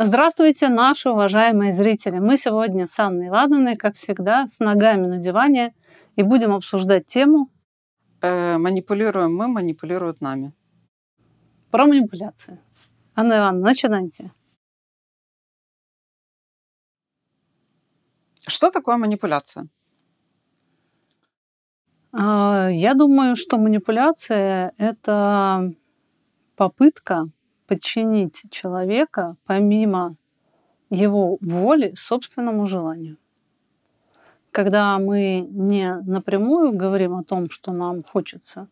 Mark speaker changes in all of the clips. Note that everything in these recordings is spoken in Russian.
Speaker 1: Здравствуйте, наши уважаемые зрители. Мы сегодня с Анной Ивановной, как всегда, с ногами на диване и будем обсуждать тему
Speaker 2: Э, манипулируем мы, манипулируют нами.
Speaker 1: про манипуляции. Анна Ивановна, начинайте.
Speaker 2: Что такое манипуляция?
Speaker 1: А, Я думаю, что манипуляция — это попытка подчинить человека помимо его воли собственному желанию. Когда мы не напрямую говорим о том, что нам хочется,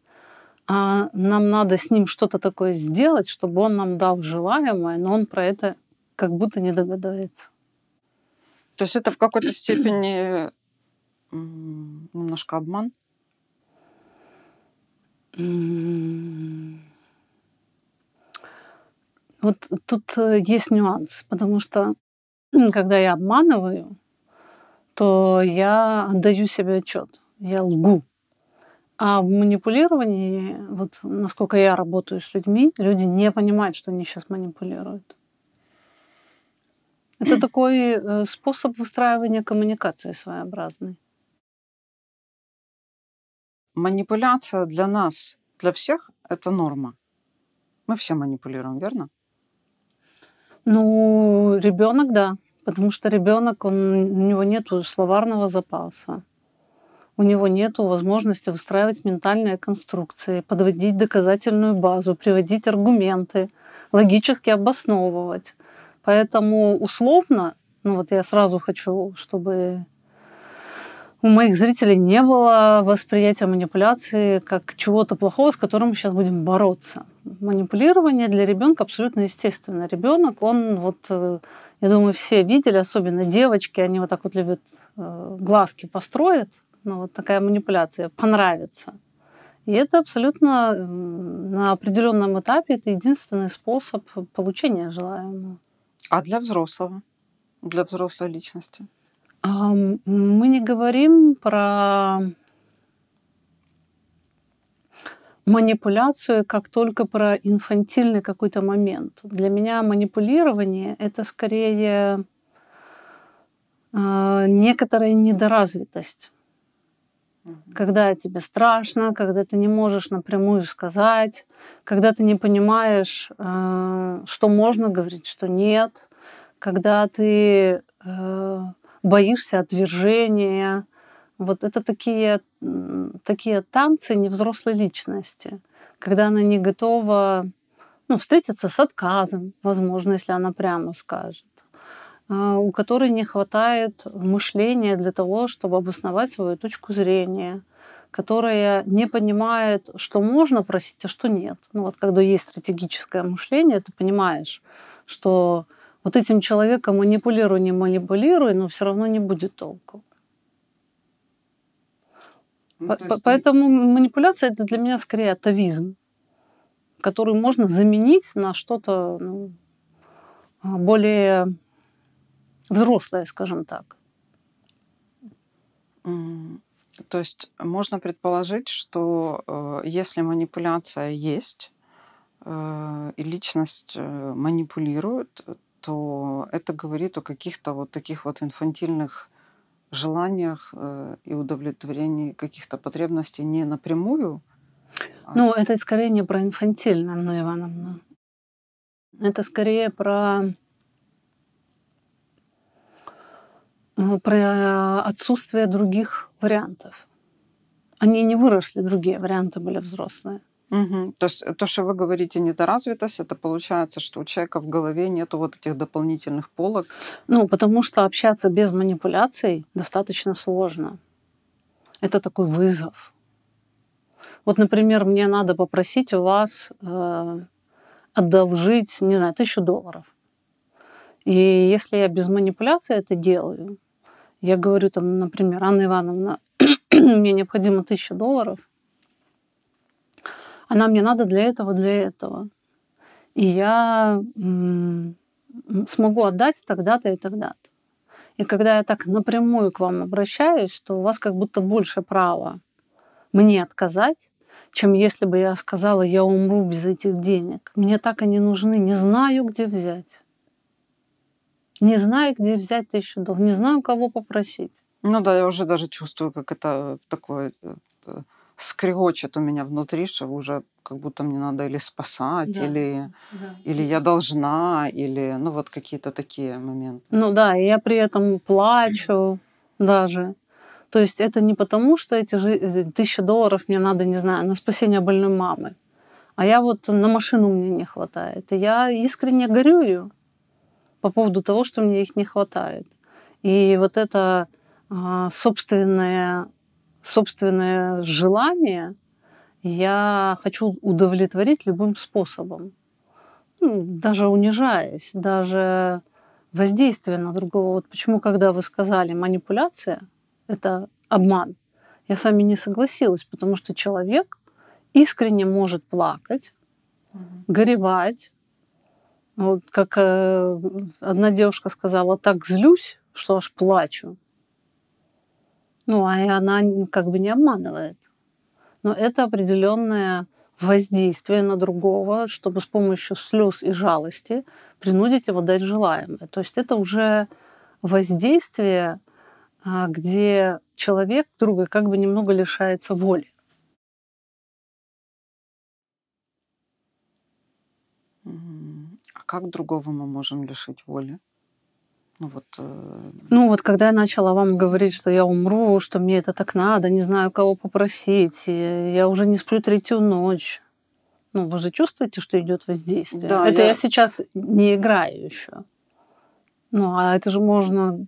Speaker 1: а нам надо с ним что-то такое сделать, чтобы он нам дал желаемое, но он про это как будто не догадается.
Speaker 2: То есть это в какой-то степени немножко обман?
Speaker 1: Вот тут э, есть нюанс, потому что когда я обманываю, то я отдаю себе отчет, я лгу. А в манипулировании, вот насколько я работаю с людьми, люди не понимают, что они сейчас манипулируют. Это такой э, способ выстраивания коммуникации своеобразный.
Speaker 2: Манипуляция для нас, для всех, это норма. Мы все манипулируем, верно?
Speaker 1: Ну, ребенок, да. Потому что ребенок, он, у него нет словарного запаса. У него нет возможности выстраивать ментальные конструкции, подводить доказательную базу, приводить аргументы, логически обосновывать. Поэтому условно, ну вот я сразу хочу, чтобы у моих зрителей не было восприятия манипуляции как чего-то плохого, с которым мы сейчас будем бороться. Манипулирование для ребенка абсолютно естественно. Ребенок, он вот, э, я думаю, все видели, особенно девочки, они вот так вот любят э, глазки построят, ну вот такая манипуляция, понравится. И это абсолютно на определенном этапе это единственный способ получения желаемого.
Speaker 2: А для взрослого? Для взрослой личности?
Speaker 1: А, Мы не говорим про манипуляцию как только про инфантильный какой-то момент. Для меня манипулирование это скорее а, некоторая недоразвитость. Когда тебе страшно, когда ты не можешь напрямую сказать, когда ты не понимаешь, а, что можно говорить, что нет, когда ты боишься отвержения. Вот это такие, такие танцы невзрослой личности, когда она не готова ну, встретиться с отказом, возможно, если она прямо скажет, а, у которой не хватает мышления для того, чтобы обосновать свою точку зрения, которая не понимает, что можно просить, а что нет. Ну вот когда есть стратегическое мышление, ты понимаешь, что вот этим человеком манипулируй, не манипулируй, но все равно не будет толку.
Speaker 2: Ну, есть,
Speaker 1: Поэтому манипуляция это для меня скорее атовизм, который можно заменить на что-то ну, а, более взрослое, скажем так.
Speaker 2: то есть можно предположить, что э, если манипуляция есть, э, и личность э, манипулирует, то это говорит о каких-то вот таких вот инфантильных желаниях э, и удовлетворении каких-то потребностей не напрямую, а
Speaker 1: Ну, это скорее не про инфантильно, Анна Ивановна. Это скорее про, э, про отсутствие других вариантов. Они не выросли, другие варианты были взрослые.
Speaker 2: Мгм. То есть то, что вы говорите, недоразвитость, это получается, что у человека в голове нету вот этих дополнительных полок.
Speaker 1: Ну, потому что общаться без манипуляций достаточно сложно. Это такой вызов. Вот, например, мне надо попросить у вас э, одолжить, не знаю, тысячу долларов. И если я без манипуляции это делаю, я говорю там, например, Анна Ивановна, мне необходимо тысяча долларов, а нам не надо для этого, для этого. И я смогу отдать тогда-то и тогда-то. И когда я так напрямую к вам обращаюсь, то у вас как будто больше права мне отказать, чем если бы я сказала, я умру без этих денег. Мне так они нужны, не знаю, где взять. Не знаю, где взять тысячу долларов, не знаю, кого попросить.
Speaker 2: Ну да, я уже даже чувствую, как это такое э, э, скрегочет у меня внутри, что уже как будто мне надо или спасать,
Speaker 1: Да,
Speaker 2: или,
Speaker 1: да.
Speaker 2: или я должна, или ну вот какие-то такие моменты.
Speaker 1: Ну да, и я при этом плачу даже. То есть это не потому, что эти э, тысячи долларов мне надо, не знаю, на спасение больной мамы. А я вот на машину мне не хватает. И я искренне горюю по поводу того, что мне их не хватает. И вот это а, собственное, собственное желание я хочу удовлетворить любым способом. Ну, даже унижаясь, даже воздействие на другого. Вот почему, когда вы сказали манипуляция, это обман, я с вами не согласилась, потому что человек искренне может плакать, горевать. Вот как э, одна девушка сказала, так злюсь, что аж плачу. Ну, а и она как бы не обманывает. Но это определенное воздействие на другого, чтобы с помощью слез и жалости принудить его дать желаемое. То есть это уже воздействие, а, где человек друга как бы немного лишается воли.
Speaker 2: А как другого мы можем лишить воли? Ну вот, э,
Speaker 1: Ну вот когда я начала вам говорить, что я умру, что мне это так надо, не знаю, кого попросить, я уже не сплю третью ночь. Ну, вы же чувствуете, что идет воздействие.
Speaker 2: Да,
Speaker 1: это я...
Speaker 2: я-
Speaker 1: сейчас не играю еще. Ну, а это же можно.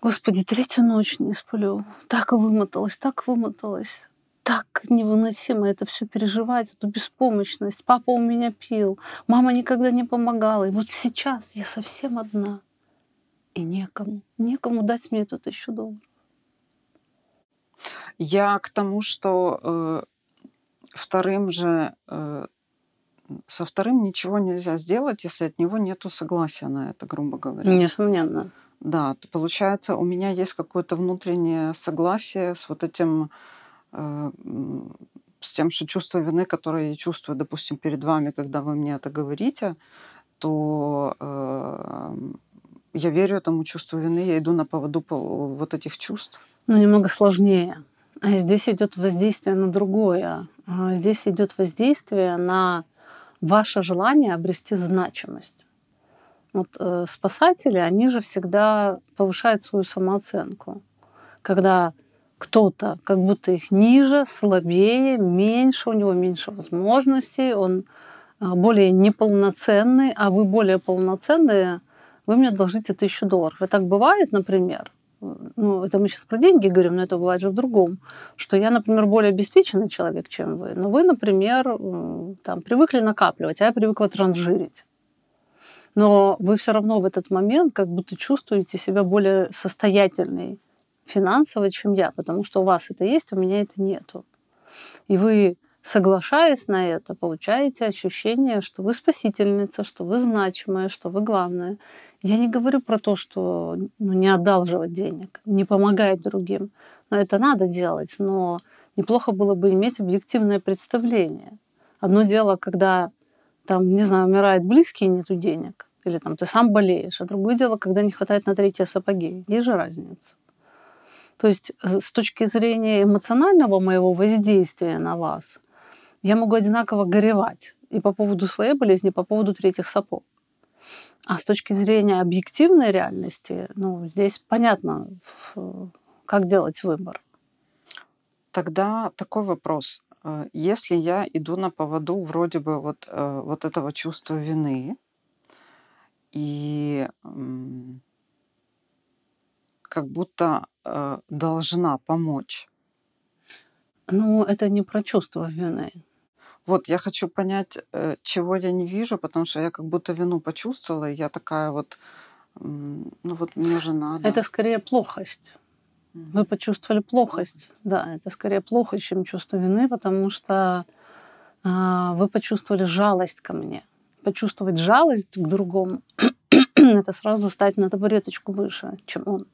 Speaker 1: Господи, третью ночь не сплю. Так вымоталась, так вымоталась. Так невыносимо это все переживать, эту беспомощность. Папа у меня пил, мама никогда не помогала. И вот сейчас я совсем одна. И некому, некому дать мне эту тысячу долларов.
Speaker 2: я к тому, что э, вторым же э, со вторым ничего нельзя сделать, если от него нету согласия на это, грубо говоря.
Speaker 1: Несомненно.
Speaker 2: Да, то получается, у меня есть какое-то внутреннее согласие с вот этим, э, с тем, что чувство вины, которое я чувствую, допустим, перед вами, когда вы мне это говорите, то э, я верю этому чувству вины, я иду на поводу по- вот этих чувств.
Speaker 1: Ну, немного сложнее. А здесь идет воздействие на другое. А Здесь идет воздействие на ваше желание обрести значимость. Вот э, спасатели, они же всегда повышают свою самооценку. Когда кто-то как будто их ниже, слабее, меньше, у него меньше возможностей, он а, более неполноценный, а вы более полноценные, вы мне должите тысячу долларов. И так бывает, например, ну, это мы сейчас про деньги говорим, но это бывает же в другом, что я, например, более обеспеченный человек, чем вы, но вы, например, там, привыкли накапливать, а я привыкла транжирить. Но вы все равно в этот момент как будто чувствуете себя более состоятельной финансово, чем я, потому что у вас это есть, а у меня это нету. И вы, соглашаясь на это, получаете ощущение, что вы спасительница, что вы значимая, что вы главная. Я не говорю про то, что ну, не одалживать денег, не помогать другим. Но это надо делать, но неплохо было бы иметь объективное представление. Одно дело, когда там, не знаю, умирает близкий и нету денег, или там ты сам болеешь, а другое дело, когда не хватает на третьи сапоги. Есть же разница. То есть э, с точки зрения эмоционального моего воздействия на вас, я могу одинаково горевать и по поводу своей болезни, и по поводу третьих сапог. А с точки зрения объективной реальности, ну, здесь понятно, как делать выбор.
Speaker 2: Тогда такой вопрос. Э, Если я иду на поводу вроде бы вот, э, вот этого чувства вины, и как будто э, должна помочь.
Speaker 1: Ну, это не про чувство вины.
Speaker 2: Вот я хочу понять, э, чего я не вижу, потому что я как будто вину почувствовала, и я такая вот, ну вот мне же надо.
Speaker 1: Это скорее плохость. Вы почувствовали плохость. Да, это скорее плохость, чем чувство вины, потому что а, вы почувствовали жалость ко мне. Почувствовать жалость к другому — это сразу стать на табуреточку выше, чем он.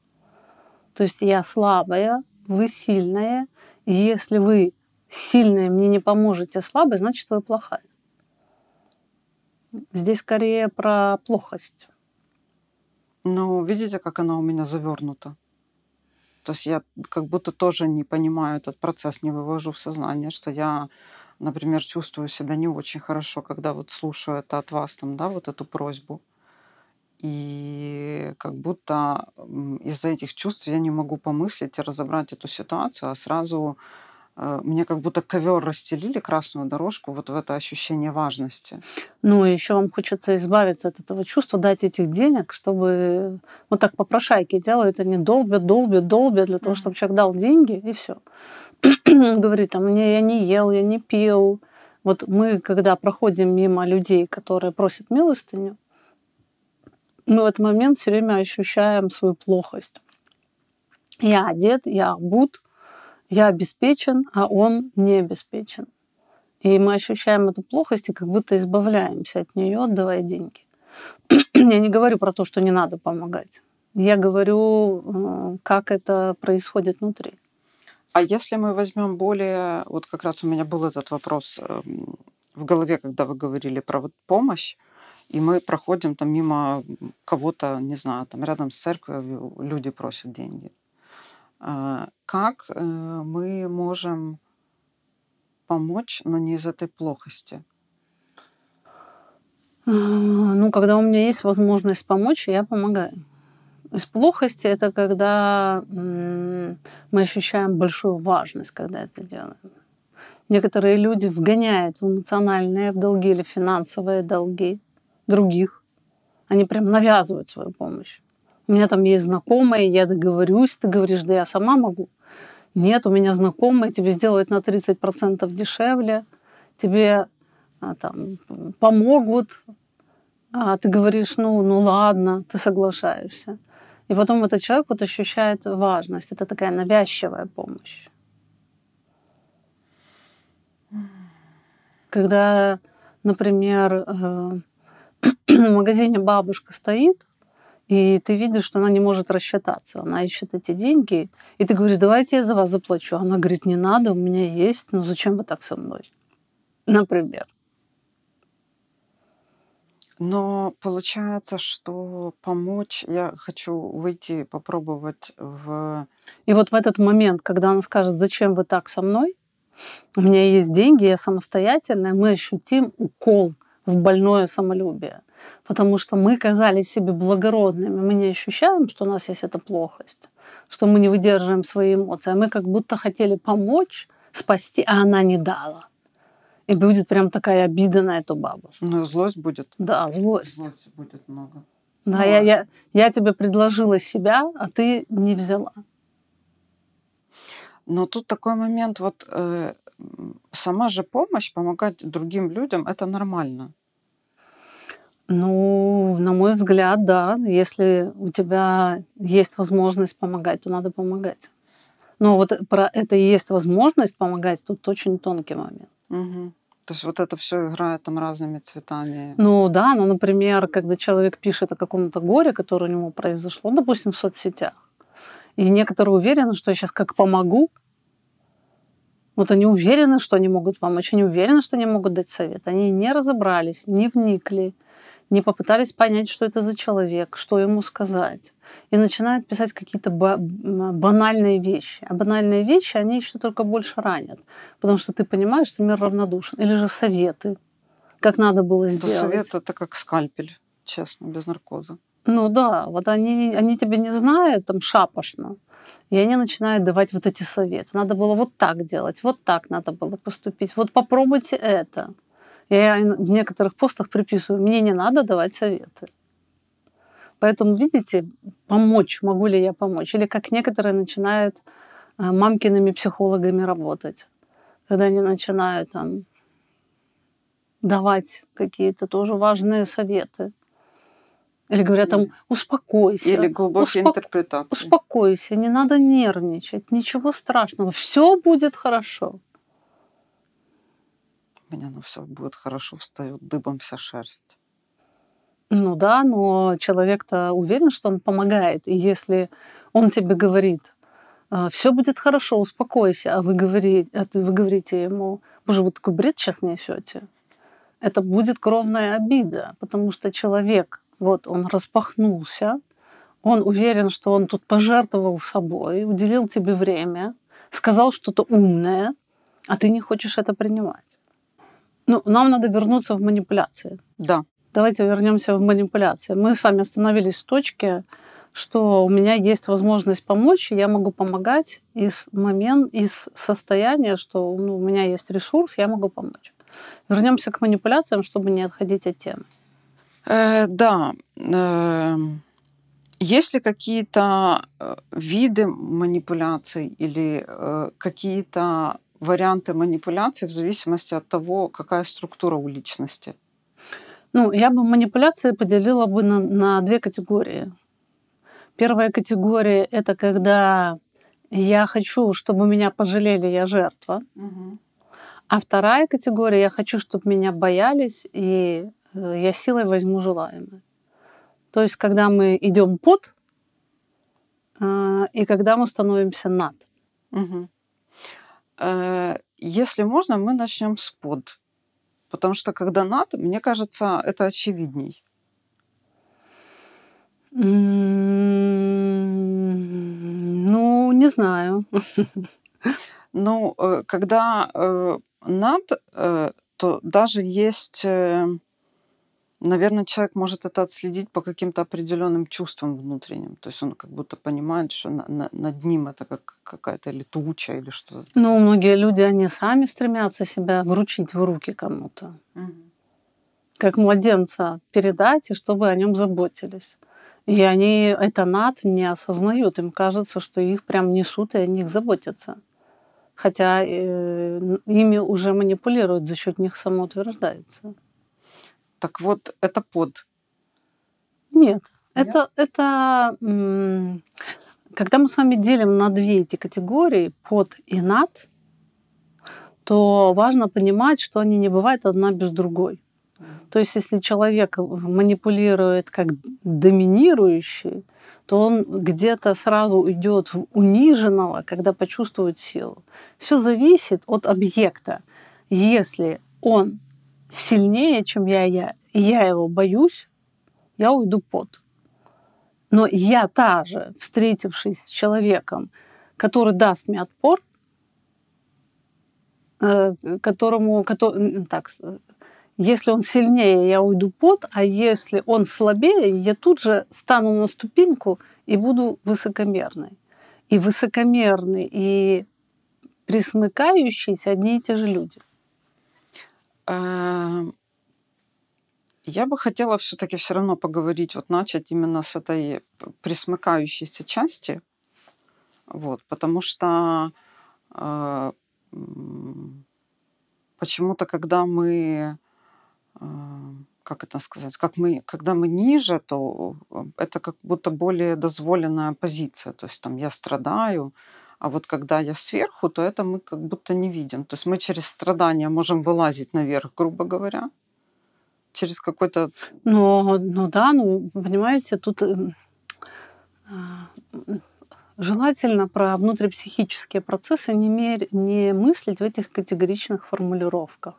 Speaker 1: То есть я слабая, вы сильная, и если вы сильная мне не поможете, а слабая, значит, вы плохая. Здесь скорее про плохость.
Speaker 2: Ну, видите, как она у меня завернута? То есть я как будто тоже не понимаю этот процесс, не вывожу в сознание, что я, например, чувствую себя не очень хорошо, когда вот слушаю это от вас, там, да, вот эту просьбу. И как будто из-за этих чувств я не могу помыслить и разобрать эту ситуацию, а сразу мне как будто ковер расстелили, красную дорожку, вот в это ощущение важности.
Speaker 1: Ну, еще вам хочется избавиться от этого чувства, дать этих денег, чтобы вот так попрошайки делают, они долбят, долбят, долбят для того, чтобы человек дал деньги, и все. Говорит, там, мне я не ел, я не пил. Вот мы, когда проходим мимо людей, которые просят милостыню, мы в этот момент все время ощущаем свою плохость. Я одет, я обут, я обеспечен, а он не обеспечен. И мы ощущаем эту плохость и как будто избавляемся от нее, отдавая деньги. Я не говорю про то, что не надо помогать. Я говорю, э, как это происходит внутри.
Speaker 2: А если мы возьмем более, вот как раз у меня был этот вопрос эм, в голове, когда вы говорили про вот помощь, и мы проходим там мимо кого-то, не знаю, там рядом с церковью люди просят деньги. А, как э, мы можем помочь, но не из этой плохости?
Speaker 1: Ну, когда у меня есть возможность помочь, я помогаю. Из плохости это когда мы ощущаем большую важность, когда это делаем. Некоторые люди вгоняют в эмоциональные долги или финансовые долги других. Они прям навязывают свою помощь. У меня там есть знакомые, я договорюсь, ты говоришь, да я сама могу. Нет, у меня знакомые, тебе сделают на 30% дешевле, тебе а, там, помогут, а ты говоришь, ну, ну ладно, ты соглашаешься. И потом этот человек вот ощущает важность. Это такая навязчивая помощь. Когда, например, э, в магазине бабушка стоит, и ты видишь, что она не может рассчитаться. Она ищет эти деньги, и ты говоришь, давайте я за вас заплачу. Она говорит, не надо, у меня есть, ну зачем вы так со мной? Например.
Speaker 2: Но получается, что помочь, я хочу выйти, попробовать в...
Speaker 1: И вот в этот момент, когда она скажет, зачем вы так со мной, у меня есть деньги, я самостоятельная, мы ощутим укол в больное самолюбие. Потому что мы казались себе благородными, мы не ощущаем, что у нас есть эта плохость, что мы не выдерживаем свои эмоции. А мы как будто хотели помочь, спасти, а она не дала. И будет прям такая обида на эту бабушку.
Speaker 2: Ну, злость будет.
Speaker 1: Да, злость.
Speaker 2: Злости будет много.
Speaker 1: Да, ну, я, я, я тебе предложила себя, а ты не взяла.
Speaker 2: Но тут такой момент, вот э, сама же помощь, помогать другим людям, это нормально.
Speaker 1: Ну, на мой взгляд, да. Если у тебя есть возможность помогать, то надо помогать. Но вот про это и есть возможность помогать, тут очень тонкий момент.
Speaker 2: Угу. То есть вот это все играет там разными цветами.
Speaker 1: Ну да, ну, например, когда человек пишет о каком-то горе, которое у него произошло, допустим, в соцсетях, и некоторые уверены, что я сейчас как помогу, вот они уверены, что они могут помочь, они уверены, что они могут дать совет. Они не разобрались, не вникли, не попытались понять, что это за человек, что ему сказать. И начинают писать какие-то банальные вещи. А банальные вещи, они еще только больше ранят. Потому что ты понимаешь, что мир равнодушен. Или же советы, как надо было сделать. Это
Speaker 2: совет — это как скальпель, честно, без наркоза.
Speaker 1: Ну да, вот они, они тебя не знают там шапошно. И они начинают давать вот эти советы. Надо было вот так делать, вот так надо было поступить. Вот попробуйте это. Я в некоторых постах приписываю, мне не надо давать советы. Поэтому, видите, помочь, могу ли я помочь? Или как некоторые начинают э, мамкиными психологами работать, когда они начинают там давать какие-то тоже важные советы. Или говорят там, успокойся.
Speaker 2: Или глубокие успок... интерпретации.
Speaker 1: Успокойся, не надо нервничать, ничего страшного, все будет хорошо.
Speaker 2: Меня на все будет хорошо, встает дыбом вся шерсть.
Speaker 1: Ну да, но человек-то уверен, что он помогает. И если он тебе говорит, «А, все будет хорошо, успокойся, а вы говорите, а вы говорите ему, боже, вы такой бред сейчас несете, это будет кровная обида, потому что человек вот он распахнулся, Он уверен, что он тут пожертвовал собой, уделил тебе время, сказал что-то умное, а ты не хочешь это принимать. Ну, нам надо вернуться в манипуляции.
Speaker 2: Да.
Speaker 1: Давайте вернемся в манипуляции. Мы с вами остановились в точке, что у меня есть возможность помочь, и я могу помогать из момент, из состояния, что ну, у меня есть ресурс, я могу помочь. Вернемся к манипуляциям, чтобы не отходить от темы.
Speaker 2: Э, да. Э, есть ли какие-то э, виды манипуляций или э, какие-то варианты манипуляций в зависимости от того, какая структура у личности?
Speaker 1: Ну, я бы манипуляции поделила бы на, на две категории. Первая категория – это когда я хочу, чтобы меня пожалели, я жертва.
Speaker 2: Угу.
Speaker 1: А вторая категория – я хочу, чтобы меня боялись, и э, я силой возьму желаемое. То есть, когда мы идем под, э, и когда мы становимся над.
Speaker 2: Угу. Если можно, мы начнем с под. Потому что когда над, мне кажется, это очевидней.
Speaker 1: Ну, не знаю.
Speaker 2: Ну, э, когда э, над, то даже есть наверное, человек может это отследить по каким-то определенным чувствам внутренним. То есть он как будто понимает, что на, на, над ним это как какая-то летучая или что-то.
Speaker 1: Ну, многие люди, они сами стремятся себя вручить в руки кому-то.
Speaker 2: Угу.
Speaker 1: Как младенца передать, и чтобы о нем заботились. И они это над не осознают. Им кажется, что их прям несут и о них заботятся. Хотя э, ими уже манипулируют, за счет них самоутверждаются.
Speaker 2: Так вот, это под.
Speaker 1: Нет, Нет? это, это когда мы с вами делим на две эти категории, под и над, то важно понимать, что они не бывают одна без другой. То есть, если человек манипулирует как доминирующий, то он где-то сразу уйдет в униженного, когда почувствует силу. Все зависит от объекта. Если он сильнее, чем я, я, и я его боюсь, я уйду под. Но я та же, встретившись с человеком, который даст мне отпор, э, которому, который, так, если он сильнее, я уйду под, а если он слабее, я тут же стану на ступеньку и буду высокомерной. И высокомерный, и присмыкающийся одни и те же люди.
Speaker 2: Эм, я бы хотела все-таки все равно поговорить, вот начать именно с этой присмыкающейся части, вот, потому что э, почему-то, когда мы, э, как это сказать, как мы, когда мы ниже, то это как будто более дозволенная позиция, то есть там я страдаю, а вот когда я сверху, то это мы как будто не видим. То есть мы через страдания можем вылазить наверх, грубо говоря, через какой-то...
Speaker 1: Ну, ну да, ну, понимаете, тут эм, а, желательно про внутрипсихические процессы не, мер... не мыслить в этих категоричных формулировках.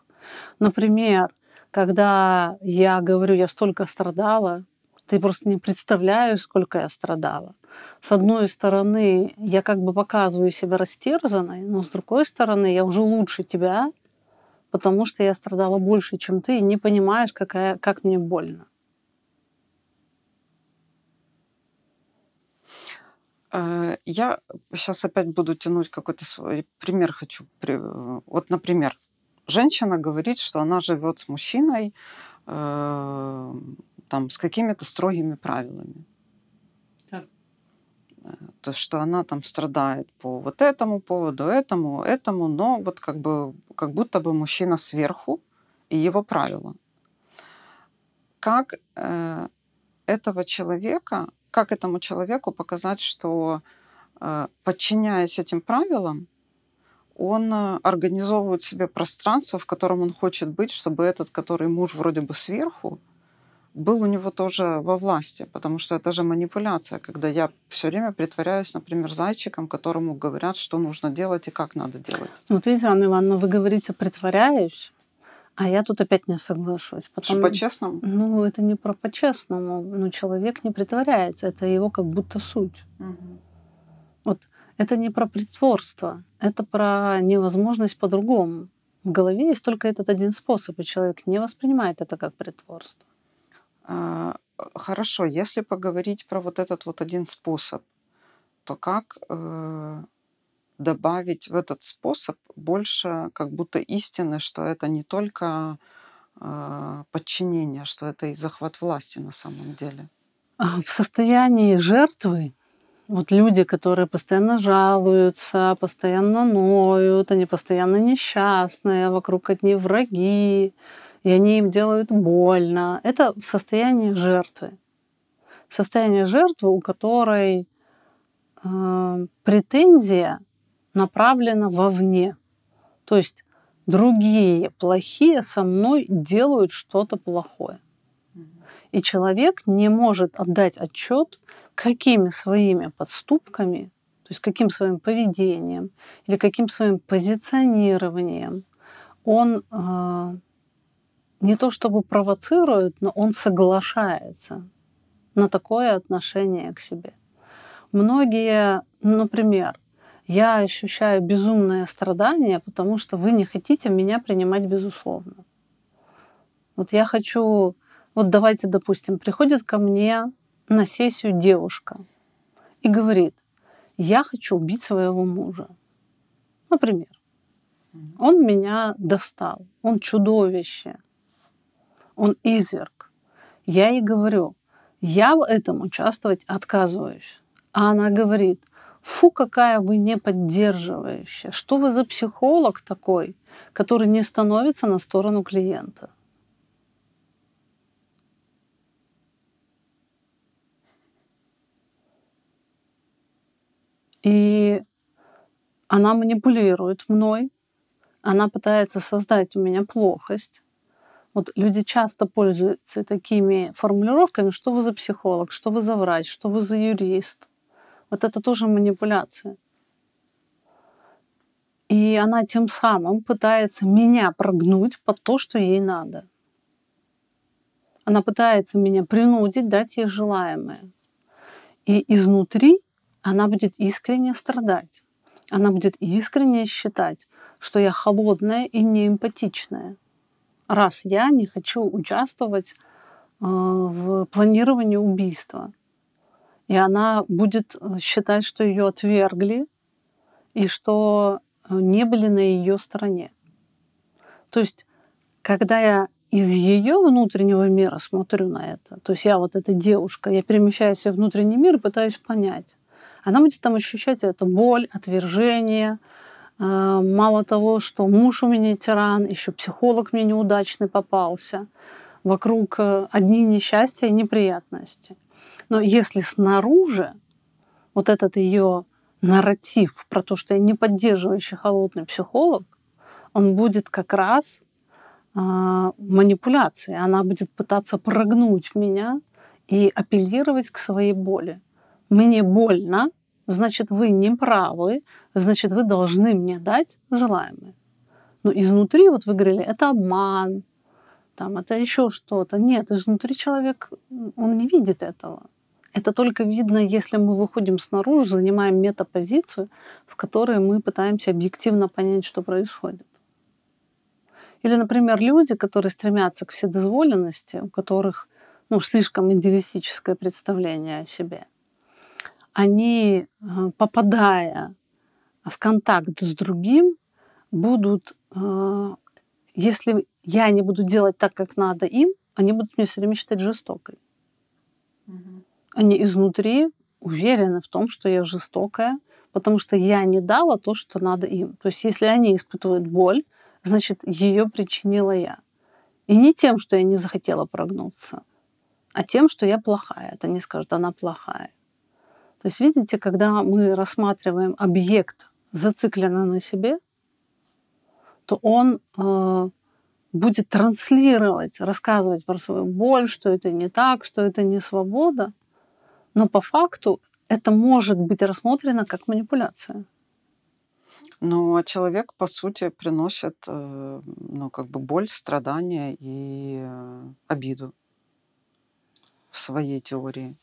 Speaker 1: Например, когда я говорю, я столько страдала, ты просто не представляешь, сколько я страдала. С одной стороны, я как бы показываю себя растерзанной, но с другой стороны, я уже лучше тебя, потому что я страдала больше, чем ты, и не понимаешь, какая, как мне больно.
Speaker 2: Э, я сейчас опять буду тянуть какой-то свой пример хочу. Вот, например, женщина говорит, что она живет с мужчиной, э, там, с какими-то строгими правилами. То что она там страдает по вот этому поводу, этому, этому, но вот как бы как будто бы мужчина сверху и его правила. Как э, этого человека, как этому человеку показать, что э, подчиняясь этим правилам, он э, организовывает себе пространство, в котором он хочет быть, чтобы этот, который муж вроде бы сверху, был у него тоже во власти, потому что это же манипуляция, когда я все время притворяюсь, например, зайчиком, которому говорят, что нужно делать и как надо делать.
Speaker 1: Вот видите, Анна Ивановна, вы говорите «притворяюсь», А я тут опять не соглашусь.
Speaker 2: Что по-честному?
Speaker 1: Ну, это не про по-честному. Ну, человек не притворяется. Это его как будто суть.
Speaker 2: Мгм.
Speaker 1: Вот это не про притворство. Это про невозможность по-другому. В голове есть только этот один способ, и человек не воспринимает это как притворство.
Speaker 2: А, Хорошо, если поговорить про вот этот вот один способ, то как э, добавить в этот способ больше как будто истины, что это не только э, подчинение, что это и захват власти на самом деле?
Speaker 1: А В состоянии жертвы вот люди, которые постоянно жалуются, постоянно ноют, они постоянно несчастные, вокруг одни враги, и они им делают больно. Это состояние жертвы. Состояние жертвы, у которой э, претензия направлена вовне. То есть другие плохие со мной делают что-то плохое. И человек не может отдать отчет, какими своими подступками, то есть каким своим поведением или каким своим позиционированием он э, не то чтобы провоцирует, но он соглашается на такое отношение к себе. Многие, например, я ощущаю безумное страдание, потому что вы не хотите меня принимать безусловно. Вот я хочу, вот давайте, допустим, приходит ко мне на сессию девушка и говорит, я хочу убить своего мужа. Например, он меня достал, он чудовище, он изверг. Я ей говорю, я в этом участвовать отказываюсь. А она говорит, фу, какая вы не поддерживающая. Что вы за психолог такой, который не становится на сторону клиента? И она манипулирует мной, она пытается создать у меня плохость. Вот люди часто пользуются такими формулировками, что вы за психолог, что вы за врач, что вы за юрист. Вот это тоже манипуляция. И она тем самым пытается меня прогнуть под то, что ей надо. Она пытается меня принудить дать ей желаемое. И изнутри она будет искренне страдать. Она будет искренне считать, что я холодная и неэмпатичная, раз я не хочу участвовать э, в планировании убийства. И она будет э, считать, что ее отвергли и что э, не были на ее стороне. То есть, когда я из ее внутреннего мира смотрю на это, то есть я вот эта девушка, я перемещаюсь в внутренний мир и пытаюсь понять, она будет там ощущать это боль, отвержение. А, мало того, что муж у меня тиран, еще психолог мне неудачный попался. Вокруг э, одни несчастья и неприятности. Но если снаружи вот этот ее нарратив про то, что я не поддерживающий холодный психолог, он будет как раз э, манипуляцией. Она будет пытаться прогнуть меня и апеллировать к своей боли мне больно, значит, вы не правы, значит, вы должны мне дать желаемое. Но изнутри, вот вы говорили, это обман, там, это еще что-то. Нет, изнутри человек, он не видит этого. Это только видно, если мы выходим снаружи, занимаем метапозицию, в которой мы пытаемся объективно понять, что происходит. Или, например, люди, которые стремятся к вседозволенности, у которых ну, слишком идеалистическое представление о себе они, э, попадая в контакт с другим, будут, э, если я не буду делать так, как надо им, они будут меня все время считать жестокой.
Speaker 2: Мгм.
Speaker 1: Они изнутри уверены в том, что я жестокая, потому что я не дала то, что надо им. То есть если они испытывают боль, значит, ее причинила я. И не тем, что я не захотела прогнуться, а тем, что я плохая. Это не скажут, она плохая. То есть, видите, когда мы рассматриваем объект, зацикленный на себе, то он э, будет транслировать, рассказывать про свою боль, что это не так, что это не свобода. Но по факту это может быть рассмотрено как манипуляция.
Speaker 2: Ну, а человек, по сути, приносит, э, ну, как бы боль, страдания и э, обиду в своей теории.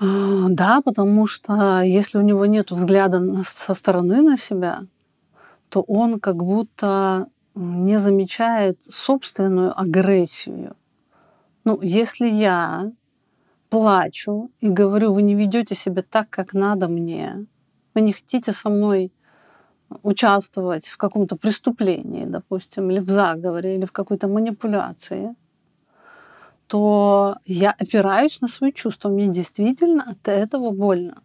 Speaker 1: А, Да, потому что если у него нет взгляда со стороны на себя, то он как будто не замечает собственную агрессию. Ну, если я плачу и говорю, вы не ведете себя так, как надо мне, вы не хотите со мной участвовать в каком-то преступлении, допустим, или в заговоре, или в какой-то манипуляции, то я опираюсь на свои чувства. Мне действительно от этого больно.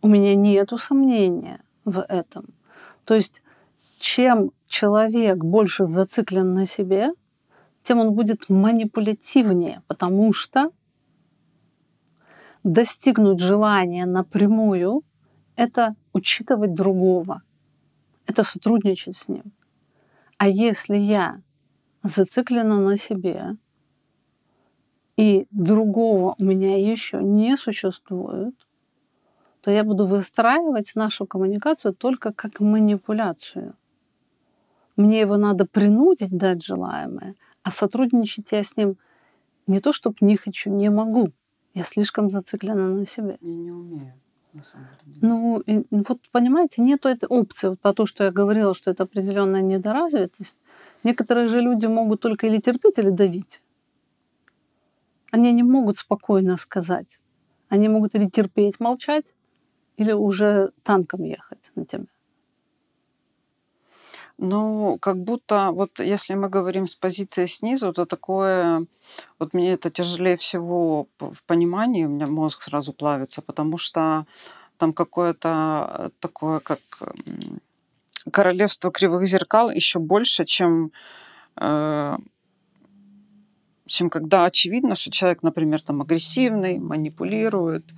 Speaker 1: У меня нет сомнения в этом. То есть чем человек больше зациклен на себе, тем он будет манипулятивнее, потому что достигнуть желания напрямую — это учитывать другого, это сотрудничать с ним. А если я зациклена на себе, и другого у меня еще не существует, то я буду выстраивать нашу коммуникацию только как манипуляцию. Мне его надо принудить дать желаемое, а сотрудничать я с ним не то, чтобы не хочу, не могу. Я слишком зациклена на себе.
Speaker 2: Я не умею, на самом деле.
Speaker 1: Ну, и вот понимаете, нету этой опции. Вот по то, что я говорила, что это определенная недоразвитость. Некоторые же люди могут только или терпеть, или давить. Они не могут спокойно сказать. Они могут или терпеть, молчать, или уже танком ехать на тебя.
Speaker 2: Ну, как будто вот если мы говорим с позиции снизу, то такое, вот мне это тяжелее всего в понимании, у меня мозг сразу плавится, потому что там какое-то такое, как королевство кривых зеркал еще больше, чем, э, чем когда очевидно, что человек, например, там агрессивный, манипулирует,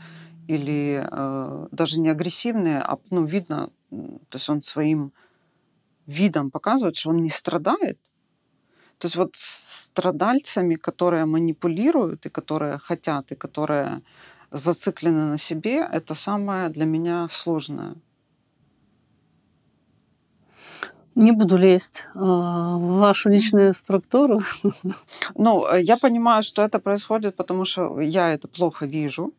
Speaker 2: или э, даже не агрессивный, а ну, видно, то есть он своим видом показывает, что он не страдает. То есть вот страдальцами, которые манипулируют и которые хотят, и которые зациклены на себе, это самое для меня сложное.
Speaker 1: Не буду лезть э, в вашу личную структуру.
Speaker 2: Ну, э, я понимаю, что это происходит, потому что я это плохо вижу.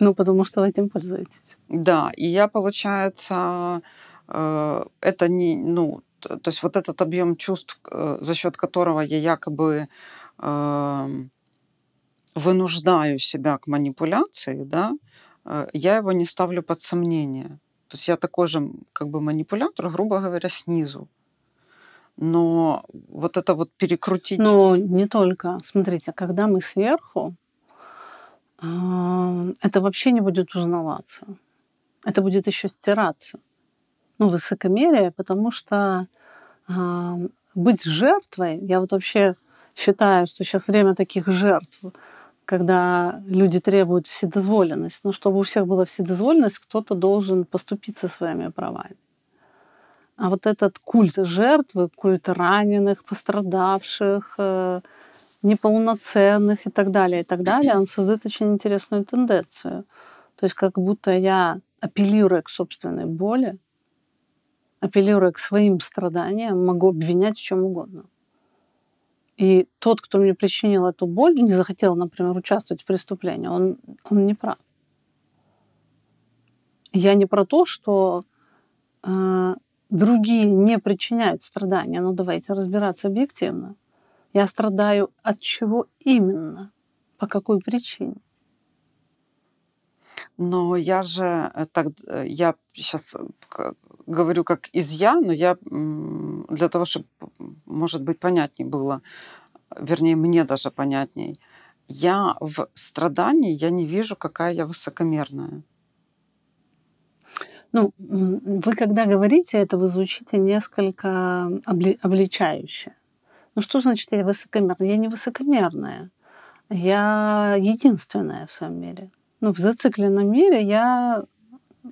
Speaker 1: Ну, потому что вы этим пользуетесь.
Speaker 2: Да, и я, получается, э, это не, ну, то есть вот этот объем чувств, за счет которого я якобы эм, вынуждаю себя к манипуляции, да, я его не ставлю под сомнение. То есть я такой же как бы манипулятор, грубо говоря, снизу. Но вот это вот перекрутить...
Speaker 1: Но не только. Смотрите, когда мы сверху, а, это вообще не будет узнаваться. Это будет еще стираться. Ну, высокомерие, потому что а, быть жертвой, я вот вообще считаю, что сейчас время таких жертв, когда люди требуют вседозволенность. Но чтобы у всех была вседозволенность, кто-то должен поступиться своими правами. А вот этот культ жертвы, культ раненых, пострадавших, э, неполноценных и так далее, и так далее, он создает очень интересную тенденцию. То есть как будто я, апеллируя к собственной боли, апеллируя к своим страданиям, могу обвинять в чем угодно. И тот, кто мне причинил эту боль, не захотел, например, участвовать в преступлении, он, он не прав. Я не про то, что э, другие не причиняют страдания, но давайте разбираться объективно. Я страдаю от чего именно, по какой причине.
Speaker 2: Но я же э, так, э, я сейчас говорю как из я, но я для того, чтобы, может быть, понятнее было, вернее, мне даже понятней, я в страдании, я не вижу, какая я высокомерная.
Speaker 1: Ну, вы когда говорите это, вы звучите несколько обли- обличающе. Ну что значит я высокомерная? Я не высокомерная. Я единственная в своем мире. Ну, в зацикленном мире я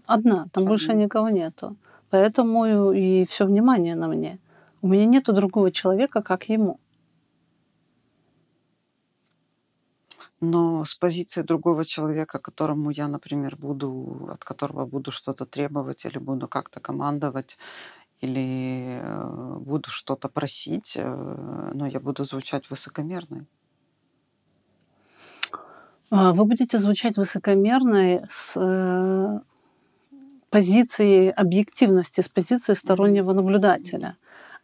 Speaker 1: одна, там больше
Speaker 2: Одна.
Speaker 1: никого нету. Поэтому и все внимание на мне. У меня нету другого человека, как ему.
Speaker 2: но с позиции другого человека, которому я, например, буду, от которого буду что-то требовать или буду как-то командовать, или э, буду что-то просить, э, но я буду звучать высокомерной.
Speaker 1: А, вы будете звучать высокомерной с э, позиции объективности, с позиции стороннего наблюдателя.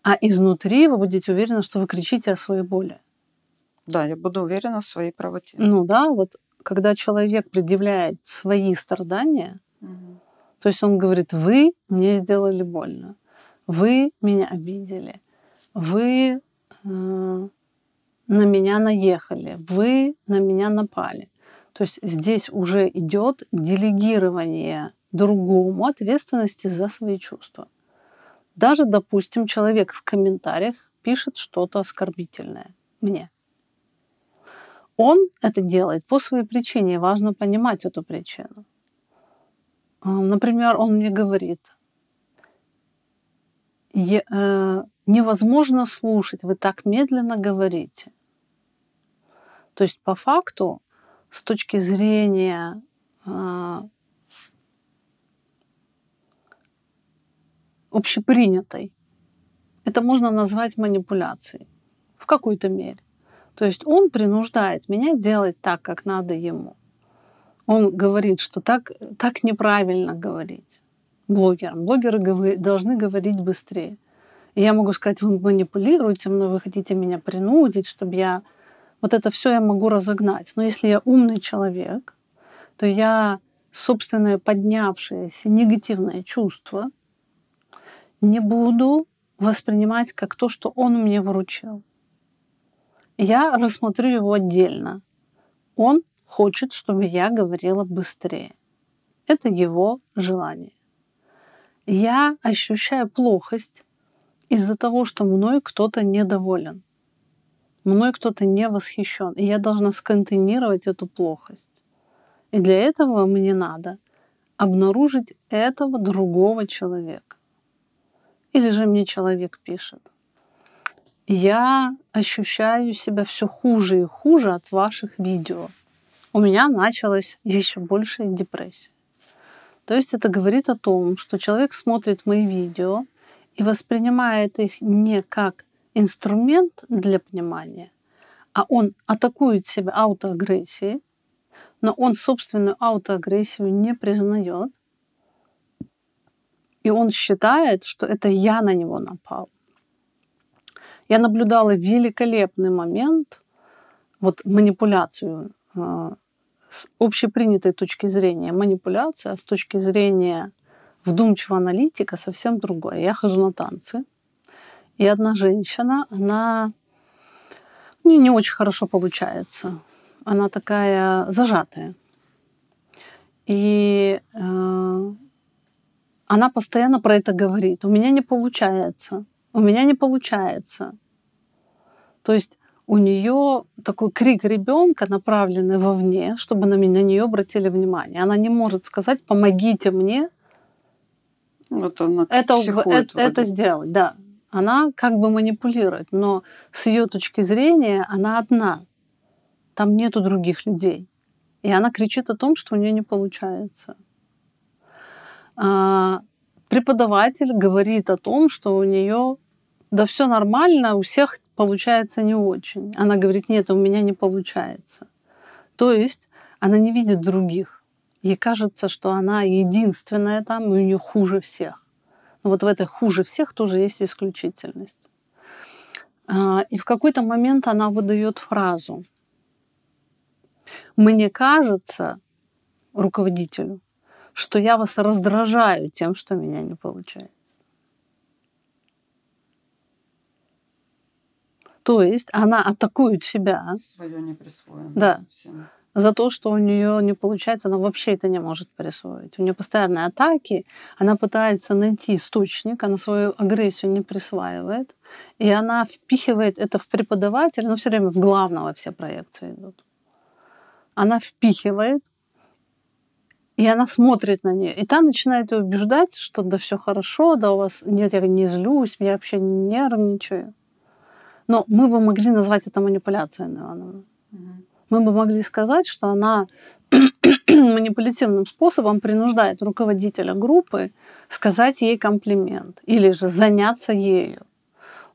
Speaker 1: А изнутри вы будете уверены, что вы кричите о своей боли.
Speaker 2: Да, я буду уверена в своей правоте.
Speaker 1: Ну да, вот когда человек предъявляет свои страдания, угу. то есть он говорит, вы мне сделали больно, вы меня обидели, вы э, на меня наехали, вы на меня напали. То есть здесь уже идет делегирование другому ответственности за свои чувства. Даже, допустим, человек в комментариях пишет что-то оскорбительное мне. Он это делает по своей причине, и важно понимать эту причину. А, например, он мне говорит, э, невозможно слушать, вы так медленно говорите. То есть по факту, с точки зрения общепринятой. Это можно назвать манипуляцией в какой-то мере. То есть он принуждает меня делать так, как надо ему. Он говорит, что так, так неправильно говорить блогерам. Блогеры говор, должны говорить быстрее. И я могу сказать, вы манипулируете мной, вы хотите меня принудить, чтобы я... Вот это все я могу разогнать. Но если я умный человек, то я собственное поднявшееся негативное чувство – не буду воспринимать как то, что он мне вручил. Я рассмотрю его отдельно. Он хочет, чтобы я говорила быстрее. Это его желание. Я ощущаю плохость из-за того, что мной кто-то недоволен. Мной кто-то не восхищен. И я должна сконтейнировать эту плохость. И для этого мне надо обнаружить этого другого человека или же мне человек пишет. Я ощущаю себя все хуже и хуже от ваших видео. У меня началась еще большая депрессия. То есть это говорит о том, что человек смотрит мои видео и воспринимает их не как инструмент для понимания, а он атакует себя аутоагрессией, но он собственную аутоагрессию не признает и он считает, что это я на него напал. Я наблюдала великолепный момент, вот манипуляцию э, с общепринятой точки зрения. Манипуляция с точки зрения вдумчивого аналитика совсем другое. Я хожу на танцы, и одна женщина, она ну, не очень хорошо получается. Она такая зажатая. И э, она постоянно про это говорит. У меня не получается. У меня не получается. То есть у нее такой крик ребенка, направленный вовне, чтобы на, меня, на нее обратили внимание. Она не может сказать, помогите мне
Speaker 2: вот она
Speaker 1: это, это, это сделать. Да. Она как бы манипулирует, но с ее точки зрения она одна. Там нету других людей. И она кричит о том, что у нее не получается. А, преподаватель говорит о том, что у нее да все нормально, у всех получается не очень. Она говорит, нет, у меня не получается. То есть она не видит других. Ей кажется, что она единственная там, и у нее хуже всех. Но вот в этой хуже всех тоже есть исключительность. А, и в какой-то момент она выдает фразу. Мне кажется, руководителю, что я вас раздражаю тем, что меня не получается. То есть она атакует себя.
Speaker 2: Свое не присвоено.
Speaker 1: Да. Совсем. За то, что у нее не получается, она вообще это не может присвоить. У нее постоянные атаки, она пытается найти источник, она свою агрессию не присваивает, и она впихивает это в преподавателя, но все время в главного все проекции идут. Она впихивает и она смотрит на нее. И та начинает ее убеждать, что да все хорошо, да у вас нет, я не злюсь, я вообще не нервничаю. Но мы бы могли назвать это манипуляцией, Ивановна. Угу. мы бы могли сказать, что она манипулятивным способом принуждает руководителя группы сказать ей комплимент или же заняться ею.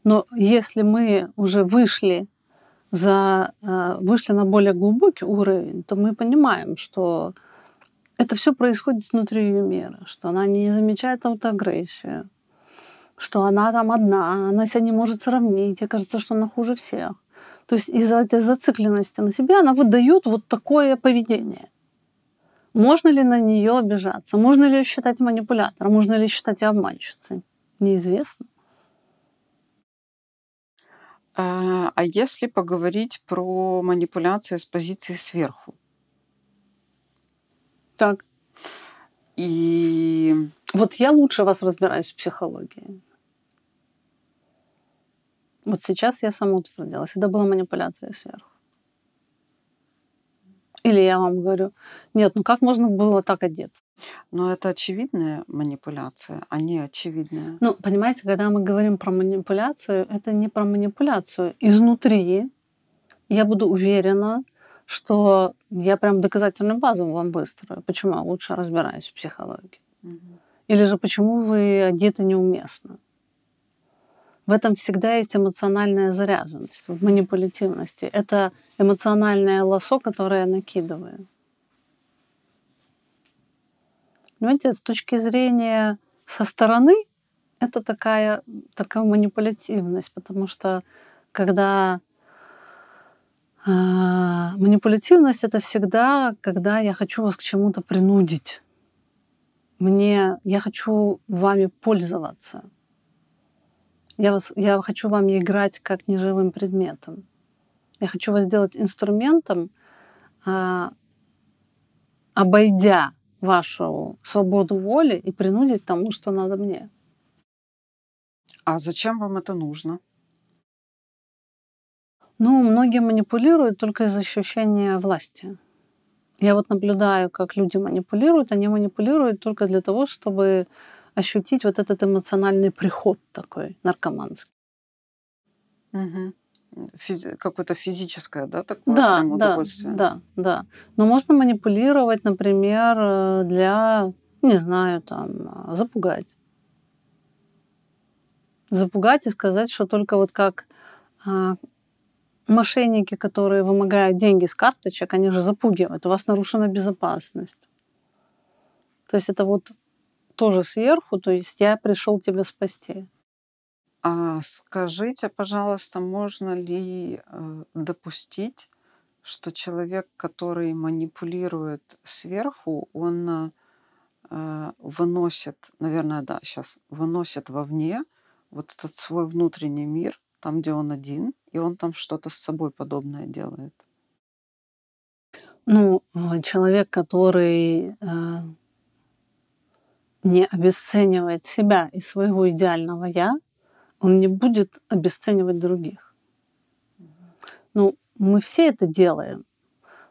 Speaker 1: Но если мы уже вышли за, э, вышли на более глубокий уровень, то мы понимаем, что это все происходит внутри ее мира, что она не замечает аутоагрессию, что она там одна, она себя не может сравнить, ей кажется, что она хуже всех. То есть из-за этой зацикленности на себе она выдает вот такое поведение. Можно ли на нее обижаться? Можно ли ее считать манипулятором? Можно ли считать ее обманщицей? Неизвестно.
Speaker 2: А, а если поговорить про манипуляции с позиции сверху?
Speaker 1: Так.
Speaker 2: И
Speaker 1: Вот я лучше вас разбираюсь в психологии. Вот сейчас я самоутвердилась. Это была манипуляция сверху. Или я вам говорю, нет, ну как можно было так одеться?
Speaker 2: но это очевидная манипуляция, а не очевидная.
Speaker 1: Ну, понимаете, когда мы говорим про манипуляцию, это не про манипуляцию. Изнутри я буду уверена, что я прям доказательную базу вам выстрою. Почему я лучше разбираюсь в психологии.
Speaker 2: Мгм.
Speaker 1: Или же почему вы одеты неуместно. В этом всегда есть эмоциональная заряженность, в манипулятивности. Это эмоциональное лосо, которое я накидываю. Понимаете, с точки зрения со стороны, это такая, такая манипулятивность, потому что когда а, манипулятивность это всегда, когда я хочу вас к чему-то принудить. Мне, я хочу вами пользоваться. Я, вас, я хочу вами играть как неживым предметом. Я хочу вас сделать инструментом, а, обойдя вашу свободу воли и принудить тому, что надо мне.
Speaker 2: А зачем вам это нужно?
Speaker 1: Ну, многие манипулируют только из ощущения власти. Я вот наблюдаю, как люди манипулируют. Они манипулируют только для того, чтобы ощутить вот этот эмоциональный приход такой наркоманский.
Speaker 2: Мгм. Физи- Какое-то физическое, да, такое
Speaker 1: Да, да,
Speaker 2: удовольствие?
Speaker 1: да, да. Но можно манипулировать, например, для, не знаю, там, запугать. Запугать и сказать, что только вот как а, мошенники, которые вымогают деньги с карточек, они же запугивают. У вас нарушена безопасность. То есть это вот тоже сверху, то есть я пришел тебя спасти.
Speaker 2: А скажите, пожалуйста, можно ли э, допустить, что человек, который манипулирует сверху, он э, выносит, наверное, да, сейчас выносит вовне вот этот свой внутренний мир, там, где он один, и он там что-то с собой подобное делает.
Speaker 1: Ну, э, человек, который э, не обесценивает себя и своего идеального я, он не будет обесценивать других. Ну, мы все это делаем,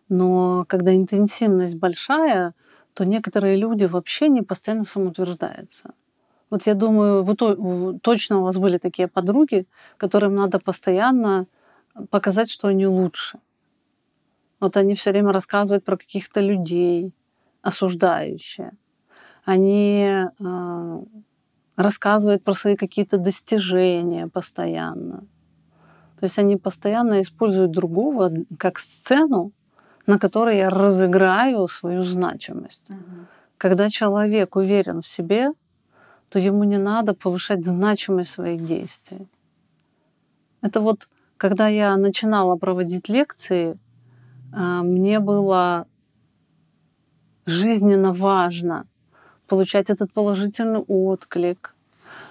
Speaker 1: но когда интенсивность большая, то некоторые люди вообще не постоянно самоутверждаются. Вот я думаю, вы то- точно у вас были такие подруги, которым надо постоянно показать, что они лучше. Вот они все время рассказывают про каких-то людей, осуждающие. Они э, рассказывают про свои какие-то достижения постоянно. То есть они постоянно используют другого как сцену, на которой я разыграю свою значимость. Когда человек уверен в себе, то ему не надо повышать значимость своих действий. Это вот, когда я начинала проводить лекции, а, мне было жизненно важно получать этот положительный отклик,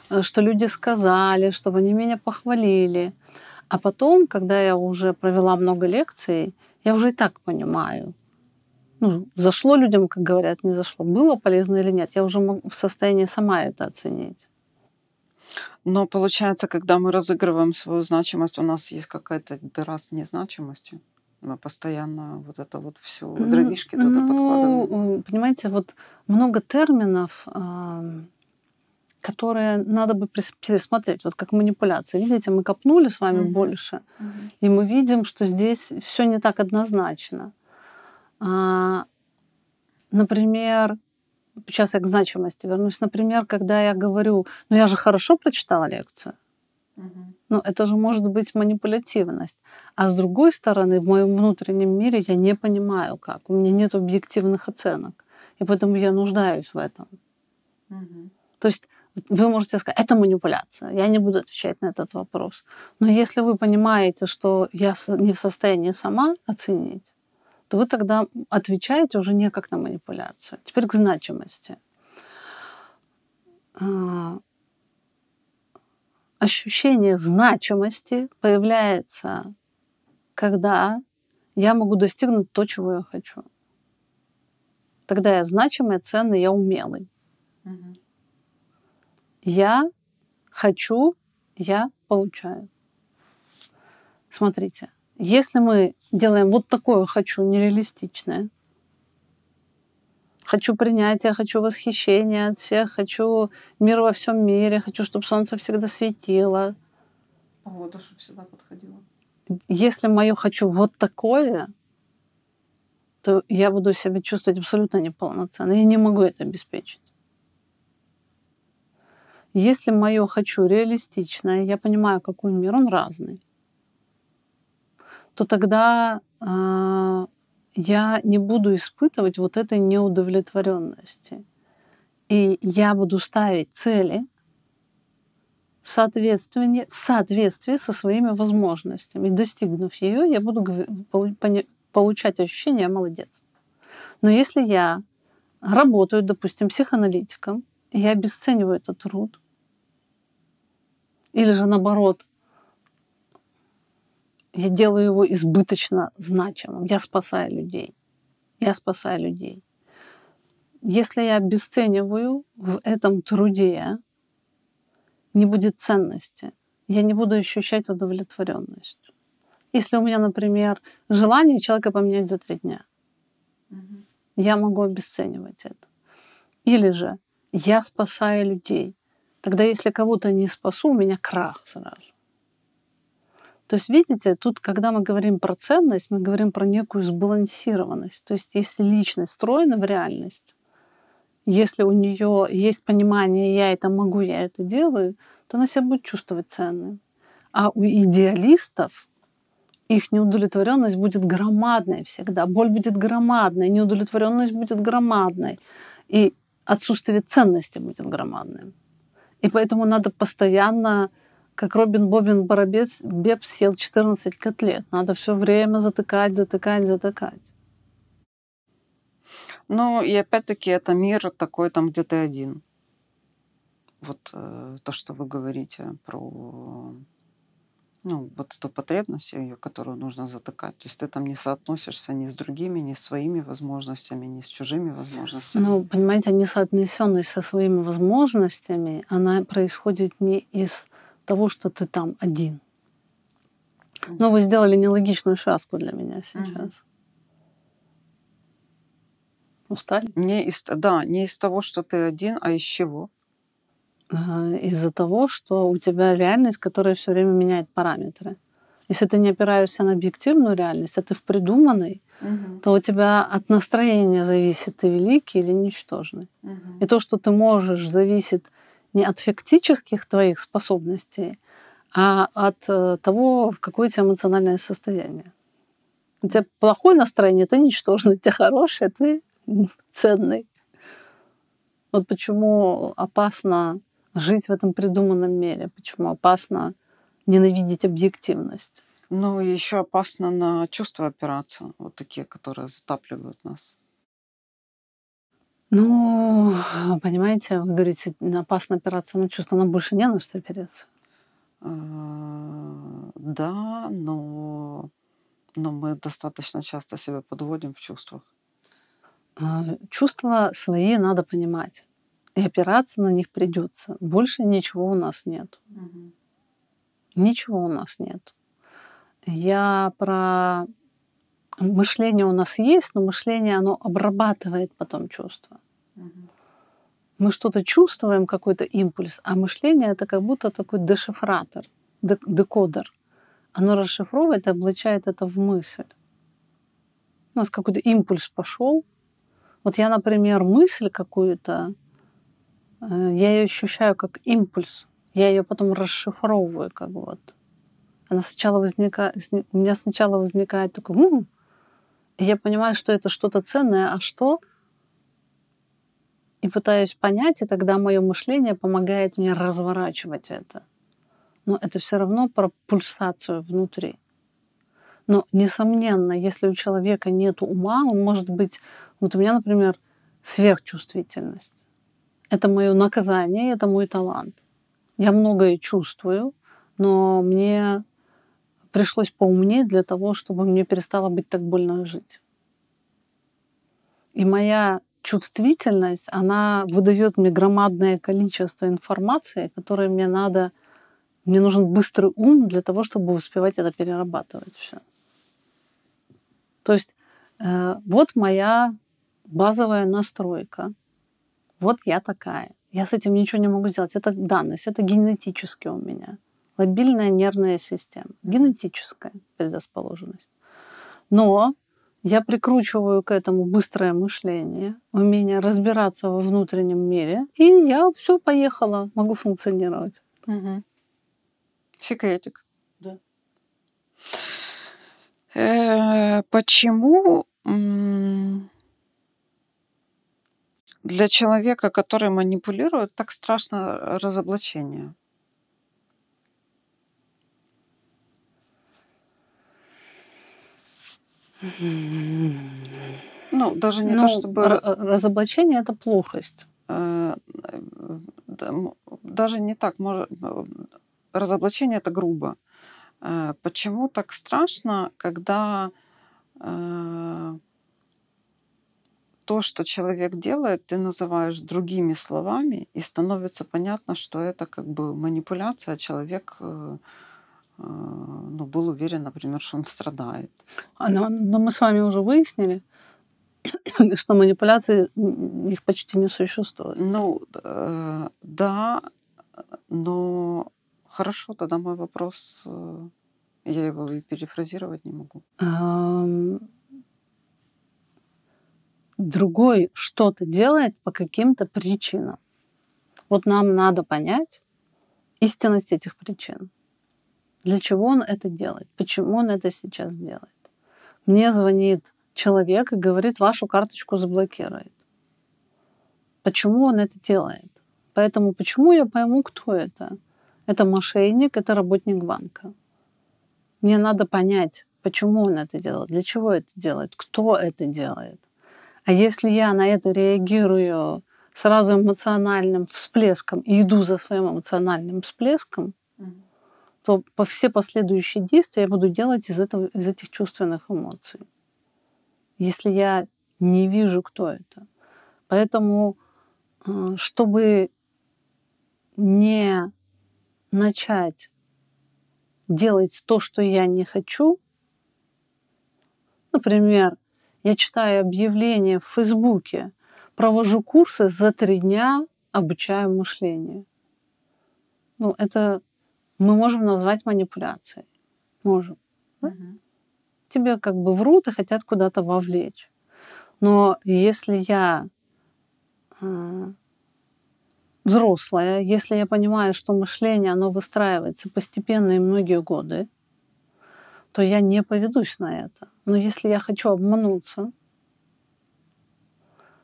Speaker 1: э, что люди сказали, чтобы они меня похвалили. А потом, когда я уже провела много лекций, я уже и так понимаю, ну, зашло людям, как говорят, не зашло, было полезно или нет. Я уже могу- в состоянии сама это оценить.
Speaker 2: Но получается, когда мы разыгрываем свою значимость, у нас есть какая-то дыра с незначимостью. Мы постоянно вот это вот все дровишки туда подкладываем.
Speaker 1: Ну, м, понимаете, вот много терминов, которые надо бы пересмотреть, вот как манипуляции. Видите, мы копнули с вами mm-hmm. больше, mm-hmm. и мы видим, что здесь все не так однозначно. Например, сейчас я к значимости вернусь. Например, когда я говорю, ну я же хорошо прочитала лекцию. Угу. Ну, это же может быть манипулятивность. А с другой стороны, в моем внутреннем мире я не понимаю, как. У меня нет объективных оценок. И поэтому я нуждаюсь в этом. Угу. То есть вы можете сказать, это манипуляция. Я не буду отвечать на этот вопрос. Но если вы понимаете, что я не в состоянии сама оценить, то вы тогда отвечаете уже не как на манипуляцию. Теперь к значимости. А, ощущение значимости появляется, когда я могу достигнуть то, чего я хочу. Тогда я значимый, ценный, я умелый. Угу. Я хочу, я получаю. Смотрите, если мы делаем вот такое хочу нереалистичное, хочу принятия, хочу восхищения от всех, хочу мир во всем мире, хочу, чтобы солнце всегда светило.
Speaker 2: Погода, чтобы всегда подходила.
Speaker 1: Если мое хочу вот такое, то я буду себя чувствовать абсолютно неполноценно. Я не могу это обеспечить. Если мое хочу реалистичное, я понимаю, какой мир, он разный то тогда э, я не буду испытывать вот этой неудовлетворенности. И я буду ставить цели в соответствии, в соответствии со своими возможностями. И достигнув ее, я буду получать ощущение молодец. Но если я работаю, допустим, психоаналитиком, я обесцениваю этот труд, или же наоборот, я делаю его избыточно значимым. Я спасаю людей. Я спасаю людей. Если я обесцениваю в этом труде, не будет ценности. Я не буду ощущать удовлетворенность. Если у меня, например, желание человека поменять за три дня, угу. я могу обесценивать это. Или же я спасаю людей. Тогда, если кого-то не спасу, у меня крах сразу. То есть, видите, тут, когда мы говорим про ценность, мы говорим про некую сбалансированность. То есть, если личность встроена в реальность, если у нее есть понимание, я это могу, я это делаю, то она себя будет чувствовать ценной. А у идеалистов их неудовлетворенность будет громадной всегда, боль будет громадной, неудовлетворенность будет громадной, и отсутствие ценности будет громадным. И поэтому надо постоянно как Робин Бобин Боробец, Беб съел 14 котлет. Надо все время затыкать, затыкать, затыкать.
Speaker 2: Ну, и опять-таки это мир такой, там, где ты один. Вот э, то, что вы говорите про ну, вот эту потребность, ее, которую нужно затыкать. То есть ты там не соотносишься ни с другими, ни с своими возможностями, ни с чужими возможностями.
Speaker 1: Ну, понимаете, несоотнесенность со своими возможностями, она происходит не из того, что ты там один. Но вы сделали нелогичную связку для меня сейчас. Устали?
Speaker 2: Не из, да, не из того, что ты один, а из чего?
Speaker 1: Из-за того, что у тебя реальность, которая все время меняет параметры. Если ты не опираешься на объективную реальность, а ты в придуманной, угу. то у тебя от настроения зависит, ты великий или ничтожный. Угу. И то, что ты можешь, зависит не от фактических твоих способностей, а от э, того, какое у тебя эмоциональное состояние. У тебя плохое настроение, ты ничтожный, у тебя хорошее, ты ценный. Вот почему опасно жить в этом придуманном мире, почему опасно ненавидеть объективность.
Speaker 2: Ну, еще опасно на чувства опираться, вот такие, которые затапливают нас.
Speaker 1: Ну, понимаете, вы говорите, опасно опираться на чувства, нам больше не на что опереться.
Speaker 2: А, да, но, но мы достаточно часто себя подводим в чувствах.
Speaker 1: А, чувства свои надо понимать. И опираться на них придется. Больше ничего у нас нет. Угу. Ничего у нас нет. Я про мышление у нас есть, но мышление, оно обрабатывает потом чувства. мы что-то чувствуем, какой-то импульс, а мышление это как будто такой дешифратор, декодер. Оно расшифровывает и облачает это в мысль. У нас какой-то импульс пошел. Вот я, например, мысль какую-то, э, я ее ощущаю как импульс. Я ее потом расшифровываю, как вот. Она сначала возникает, у меня сначала возникает такой, м-м", я понимаю, что это что-то ценное, а что – и пытаюсь понять, и тогда мое мышление помогает мне разворачивать это. Но это все равно про пульсацию внутри. Но, несомненно, если у человека нет ума, он может быть... Вот у меня, например, сверхчувствительность. Это мое наказание, это мой талант. Я многое чувствую, но мне пришлось поумнеть для того, чтобы мне перестало быть так больно жить. И моя чувствительность, она выдает мне громадное количество информации, которое мне надо, мне нужен быстрый ум для того, чтобы успевать это перерабатывать все. То есть э, вот моя базовая настройка. Вот я такая. Я с этим ничего не могу сделать. Это данность, это генетически у меня. Лобильная нервная система. Генетическая предрасположенность. Но я прикручиваю к этому быстрое мышление, умение разбираться во внутреннем мире, и я все поехала, могу функционировать.
Speaker 2: Угу. Секретик.
Speaker 1: Да.
Speaker 2: Э, почему для человека, который манипулирует, так страшно разоблачение? Ну, даже не
Speaker 1: ну,
Speaker 2: то, чтобы...
Speaker 1: Разоблачение — это плохость.
Speaker 2: Э, даже не так. Разоблачение — это грубо. Э, почему так страшно, когда э, то, что человек делает, ты называешь другими словами, и становится понятно, что это как бы манипуляция, человек ну, был уверен, например, что он страдает.
Speaker 1: А, но, но мы с вами уже выяснили, что манипуляции их почти не существует.
Speaker 2: Ну, э, да, но хорошо, тогда мой вопрос, э, я его и перефразировать не могу.
Speaker 1: Другой что-то делает по каким-то причинам. Вот нам надо понять истинность этих причин. Для чего он это делает? Почему он это сейчас делает? Мне звонит человек и говорит, вашу карточку заблокирует. Почему он это делает? Поэтому почему я пойму, кто это? Это мошенник, это работник банка. Мне надо понять, почему он это делает, для чего это делает, кто это делает. А если я на это реагирую сразу эмоциональным всплеском и иду за своим эмоциональным всплеском, то по все последующие действия я буду делать из, этого, из этих чувственных эмоций. Если я не вижу, кто это. Поэтому, э, чтобы не начать делать то, что я не хочу, например, я читаю объявление в Фейсбуке, провожу курсы за три дня, обучаю мышлению. Ну, это мы можем назвать манипуляцией. Можем. Да? Угу. Тебе как бы врут и хотят куда-то вовлечь. Но если я э, взрослая, если я понимаю, что мышление, оно выстраивается постепенно и многие годы, то я не поведусь на это. Но если я хочу обмануться,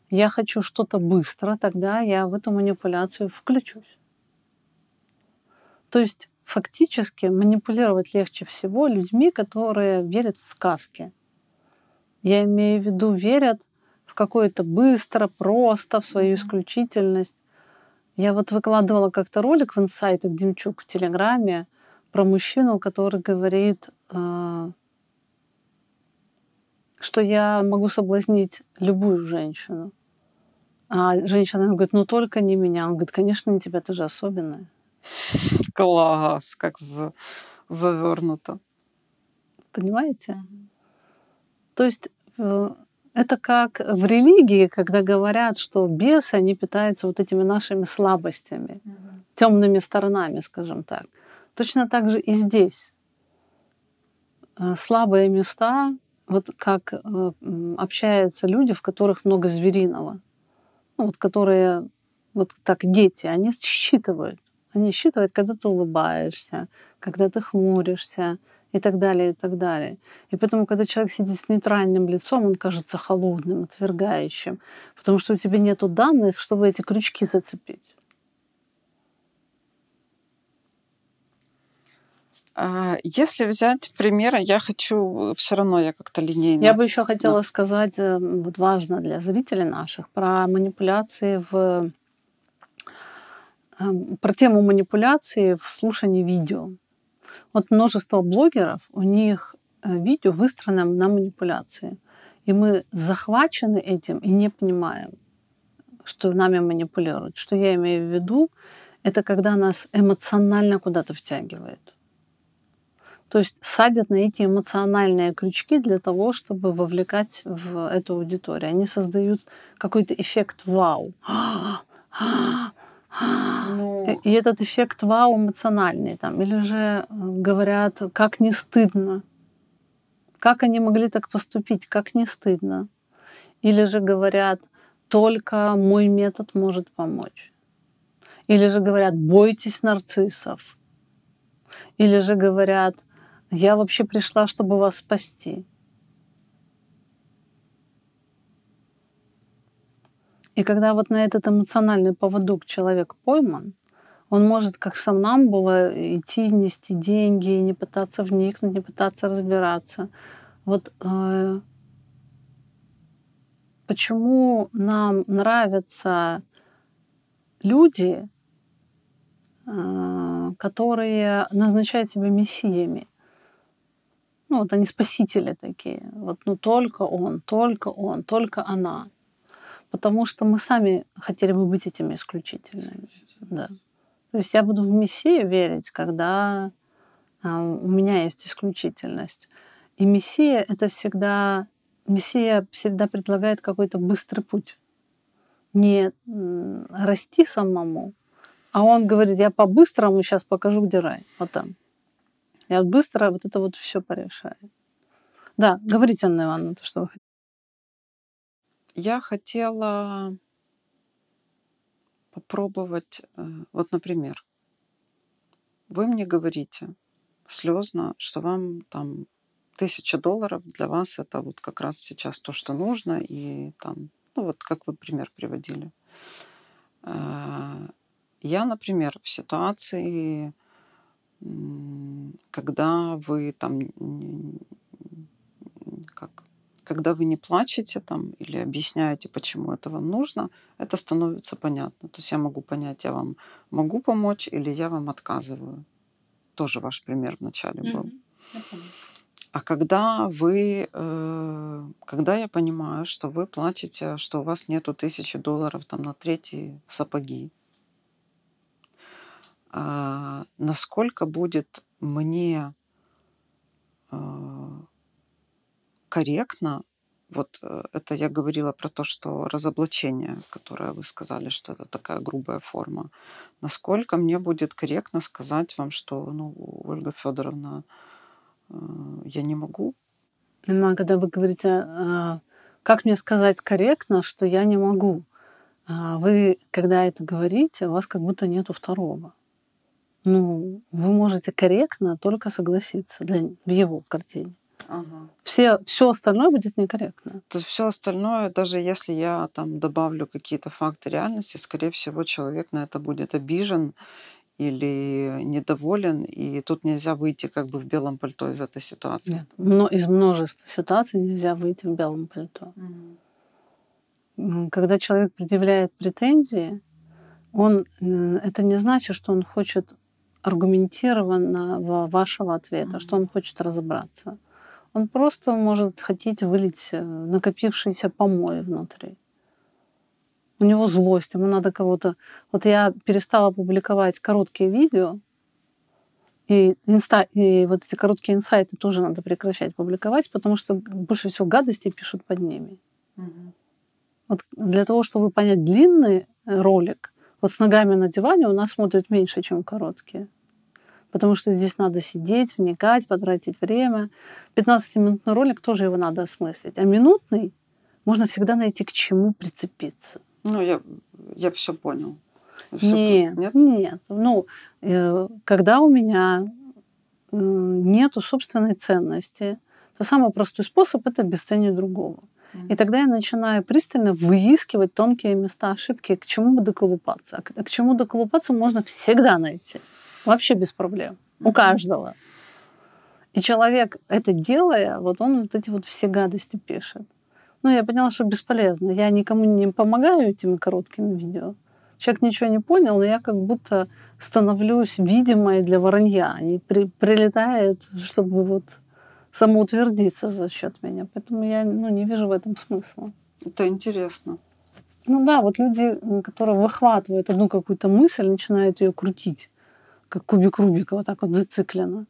Speaker 1: я хочу что-то быстро, тогда я в эту манипуляцию включусь. То есть фактически манипулировать легче всего людьми, которые верят в сказки. Я имею в виду, верят в какое-то быстро, просто, в свою исключительность. Я вот выкладывала как-то ролик в инсайтах Демчук в Телеграме про мужчину, который говорит, э, что я могу соблазнить любую женщину. А женщина говорит, ну только не меня. Он говорит, конечно, не тебя, ты же особенная.
Speaker 2: Класс, как за, завернуто.
Speaker 1: Понимаете? Mm-hmm. То есть э, Это как в религии, когда говорят, что бесы, они питаются вот этими нашими слабостями, угу. темными сторонами, скажем так. Точно так же и здесь. Э, слабые места, вот как э, общаются люди, в которых много звериного, ну, вот которые вот так дети, они считывают. Они считывают, когда ты улыбаешься, когда ты хмуришься, и так далее, и так далее. И поэтому, когда человек сидит с нейтральным лицом, он кажется холодным, отвергающим, потому что у тебя нет данных, чтобы эти крючки зацепить.
Speaker 2: А, если взять примеры, я хочу все равно я как-то линейно.
Speaker 1: Я бы еще хотела да. сказать, э, вот важно для зрителей наших, про манипуляции в про тему манипуляции в слушании видео. Вот множество блогеров, у них э, видео выстроено на манипуляции. И мы захвачены этим и не понимаем, что нами манипулируют. Что я имею в виду, это когда нас эмоционально куда-то втягивает. То есть садят на эти эмоциональные крючки для того, чтобы вовлекать в эту аудиторию. Они создают какой-то эффект вау. Ну... И этот эффект вау эмоциональный там. Или же э, говорят, как не стыдно. Как они могли так поступить? Как не стыдно. Или же говорят, только мой метод может помочь. Или же говорят, бойтесь нарциссов. Или же говорят, я вообще пришла, чтобы вас спасти. И когда вот на этот эмоциональный поводок человек пойман, он может, как сам нам было, идти, нести деньги, не пытаться вникнуть, не пытаться разбираться. Вот э, почему нам нравятся люди, э, которые назначают себя мессиями. Ну, вот они спасители такие. Вот, ну, только он, только он, только она потому что мы сами хотели бы быть этими исключительными. Да. То есть я буду в Мессию верить, когда а, у меня есть исключительность. И Мессия — это всегда... Мессия всегда предлагает какой-то быстрый путь. Не расти самому, а он говорит, я по-быстрому сейчас покажу, где рай. Вот там. Я быстро вот это вот все порешаю. Да, говорите, Анна Ивановна, то, что вы хотите.
Speaker 2: Я хотела попробовать, э, вот, например, вы мне говорите слезно, что вам там тысяча долларов для вас это вот как раз сейчас то, что нужно, и там, ну вот как вы пример приводили. Э, я, например, в ситуации, когда вы там когда вы не плачете там или объясняете, почему это вам нужно, это становится понятно. То есть я могу понять, я вам могу помочь или я вам отказываю. Тоже ваш пример вначале был. А когда вы, э, когда я понимаю, что вы платите, что у вас нету тысячи долларов там на третьи сапоги, а, насколько будет мне э, корректно, вот э, это я говорила про то, что разоблачение, которое вы сказали, что это такая грубая форма. Насколько мне будет корректно сказать вам, что, ну, Ольга Федоровна, э, я не могу?
Speaker 1: Ну, когда вы говорите, а, как мне сказать корректно, что я не могу? А, вы, когда это говорите, у вас как будто нету второго. Ну, вы можете корректно только согласиться для, в его картине. Ага. Все, все остальное будет некорректно.
Speaker 2: То есть все остальное, даже если я там добавлю какие-то факты реальности, скорее всего, человек на это будет обижен или недоволен, и тут нельзя выйти как бы в белом пальто из этой ситуации. Нет,
Speaker 1: но из множества ситуаций нельзя выйти в белом пальто. Угу. Когда человек предъявляет претензии, он, это не значит, что он хочет аргументированно вашего ответа, mm что он хочет разобраться. Он просто может хотеть вылить э, накопившиеся помои внутри. У него злость, ему надо кого-то... Вот я перестала публиковать короткие видео, и, инста... и вот эти короткие инсайты тоже надо прекращать публиковать, потому что больше всего гадостей пишут под ними. Вот для того, чтобы понять длинный ролик, вот с ногами на диване у нас смотрят меньше, чем короткие. Потому что здесь надо сидеть, вникать, потратить время. 15-минутный ролик тоже его надо осмыслить. А минутный можно всегда найти к чему прицепиться.
Speaker 2: Ну, я, я все понял.
Speaker 1: Всё нет, нет, нет. Ну, э, когда у меня э, нету собственной ценности, то самый простой способ это обесценить другого. И тогда я начинаю пристально выискивать тонкие места ошибки, к чему бы доколупаться. А к, к чему доколупаться можно всегда найти. Вообще без проблем. У каждого. И человек это делая, вот он вот эти вот все гадости пишет. Ну, я поняла, что бесполезно. Я никому не помогаю этими короткими видео. Человек ничего не понял, но я как будто становлюсь видимой для воронья. Они при, прилетают, чтобы вот самоутвердиться за счет меня. Поэтому я ну, не вижу в этом смысла.
Speaker 2: Это интересно.
Speaker 1: Ну да, вот люди, которые выхватывают одну какую-то мысль, начинают ее крутить, как кубик Рубика, вот так вот зацикленно.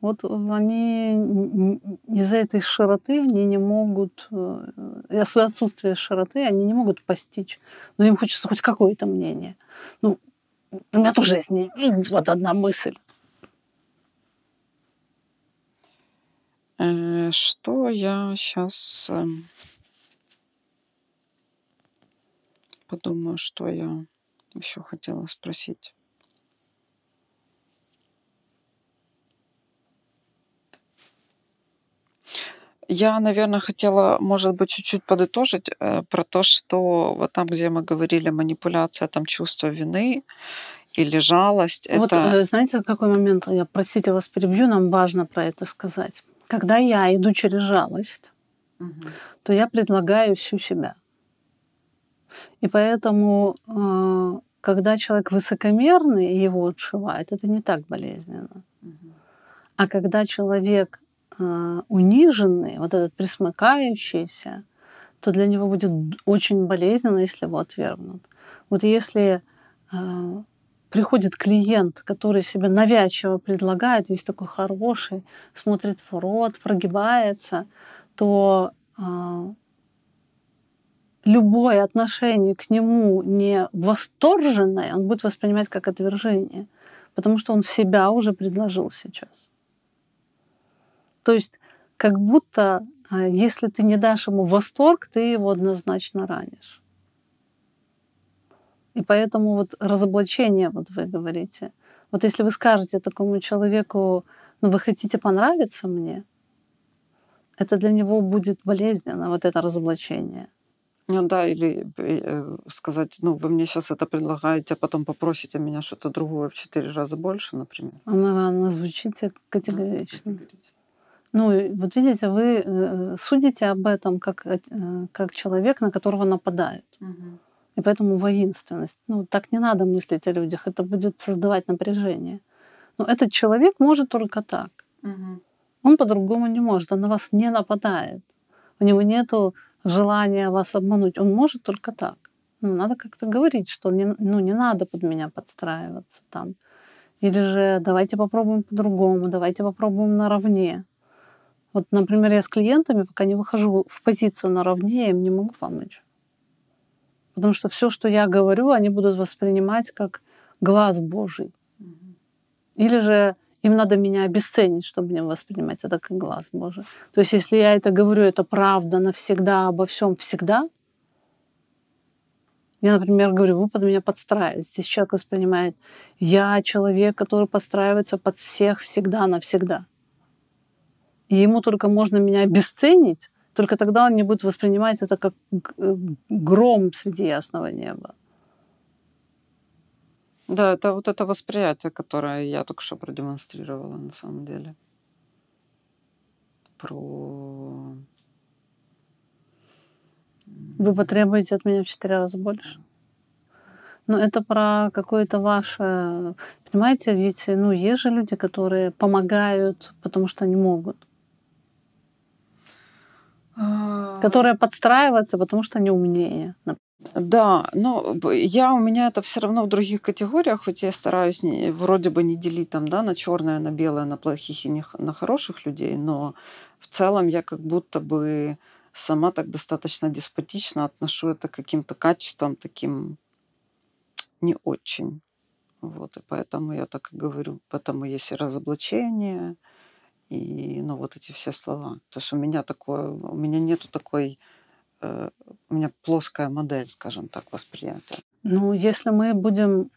Speaker 1: Вот они из-за этой широты они не могут, э, из-за отсутствия широты они не могут постичь. Но им хочется хоть какое-то мнение. Ну, у меня тоже есть не, вот одна мысль.
Speaker 2: Э, что я сейчас эм, подумаю, что я еще хотела спросить. Я, наверное, хотела, может быть, чуть-чуть подытожить э, про то, что вот там, где мы говорили манипуляция, там чувство вины или жалость.
Speaker 1: Вот
Speaker 2: это...
Speaker 1: э, знаете, какой момент? Я, простите, вас перебью, нам важно про это сказать. Когда я иду через жалость, угу. то я предлагаю всю себя. И поэтому, э, когда человек высокомерный и его отшивает, это не так болезненно. Угу. А когда человек униженный, вот этот присмыкающийся, то для него будет очень болезненно, если его отвергнут. Вот если э, приходит клиент, который себя навязчиво предлагает, весь такой хороший, смотрит в рот, прогибается, то э, любое отношение к нему не восторженное, он будет воспринимать как отвержение, потому что он себя уже предложил сейчас. То есть как будто, а, если ты не дашь ему восторг, ты его однозначно ранишь. И поэтому вот разоблачение, вот вы говорите, вот если вы скажете такому человеку, ну вы хотите понравиться мне, это для него будет болезненно, вот это разоблачение.
Speaker 2: Ну да, или э, сказать, ну вы мне сейчас это предлагаете, а потом попросите меня что-то другое в четыре раза больше, например.
Speaker 1: Она, она звучит категорично. категорично. Ну, вот видите, вы э, судите об этом как, э, как человек, на которого нападают. Угу. И поэтому воинственность. Ну, так не надо мыслить о людях, это будет создавать напряжение. Но этот человек может только так. Угу. Он по-другому не может, он на вас не нападает. У него нет желания вас обмануть, он может только так. Ну, надо как-то говорить, что не, ну, не надо под меня подстраиваться там. Или же давайте попробуем по-другому, давайте попробуем наравне. Вот, например, я с клиентами, пока не выхожу в позицию наравне, я им не могу помочь. Потому что все, что я говорю, они будут воспринимать как глаз Божий. Или же им надо меня обесценить, чтобы не воспринимать это как глаз Божий. То есть, если я это говорю, это правда навсегда, обо всем всегда, я, например, говорю, вы под меня подстраиваетесь. Здесь человек воспринимает, я человек, который подстраивается под всех всегда, навсегда и ему только можно меня обесценить, только тогда он не будет воспринимать это как э, гром среди ясного неба.
Speaker 2: Да, это вот это восприятие, которое я только что продемонстрировала на самом деле. Про...
Speaker 1: Вы потребуете от меня в четыре раза больше? Но это про какое-то ваше... Понимаете, ведь ну, есть же люди, которые помогают, потому что они могут. А. которые подстраиваются, потому что они умнее.
Speaker 2: Да, но я у меня это все равно в других категориях, хоть я стараюсь не, вроде бы не делить там, да, на черное, на белое, на плохих и не, на хороших людей, но в целом я как будто бы сама так достаточно деспотично отношу это к каким-то качествам таким не очень. Вот, и поэтому я так и говорю, поэтому есть и разоблачение, и, ну, вот эти все слова. То есть у меня такое, у меня нету такой, э, у меня плоская модель, скажем так, восприятия.
Speaker 1: Ну, если мы будем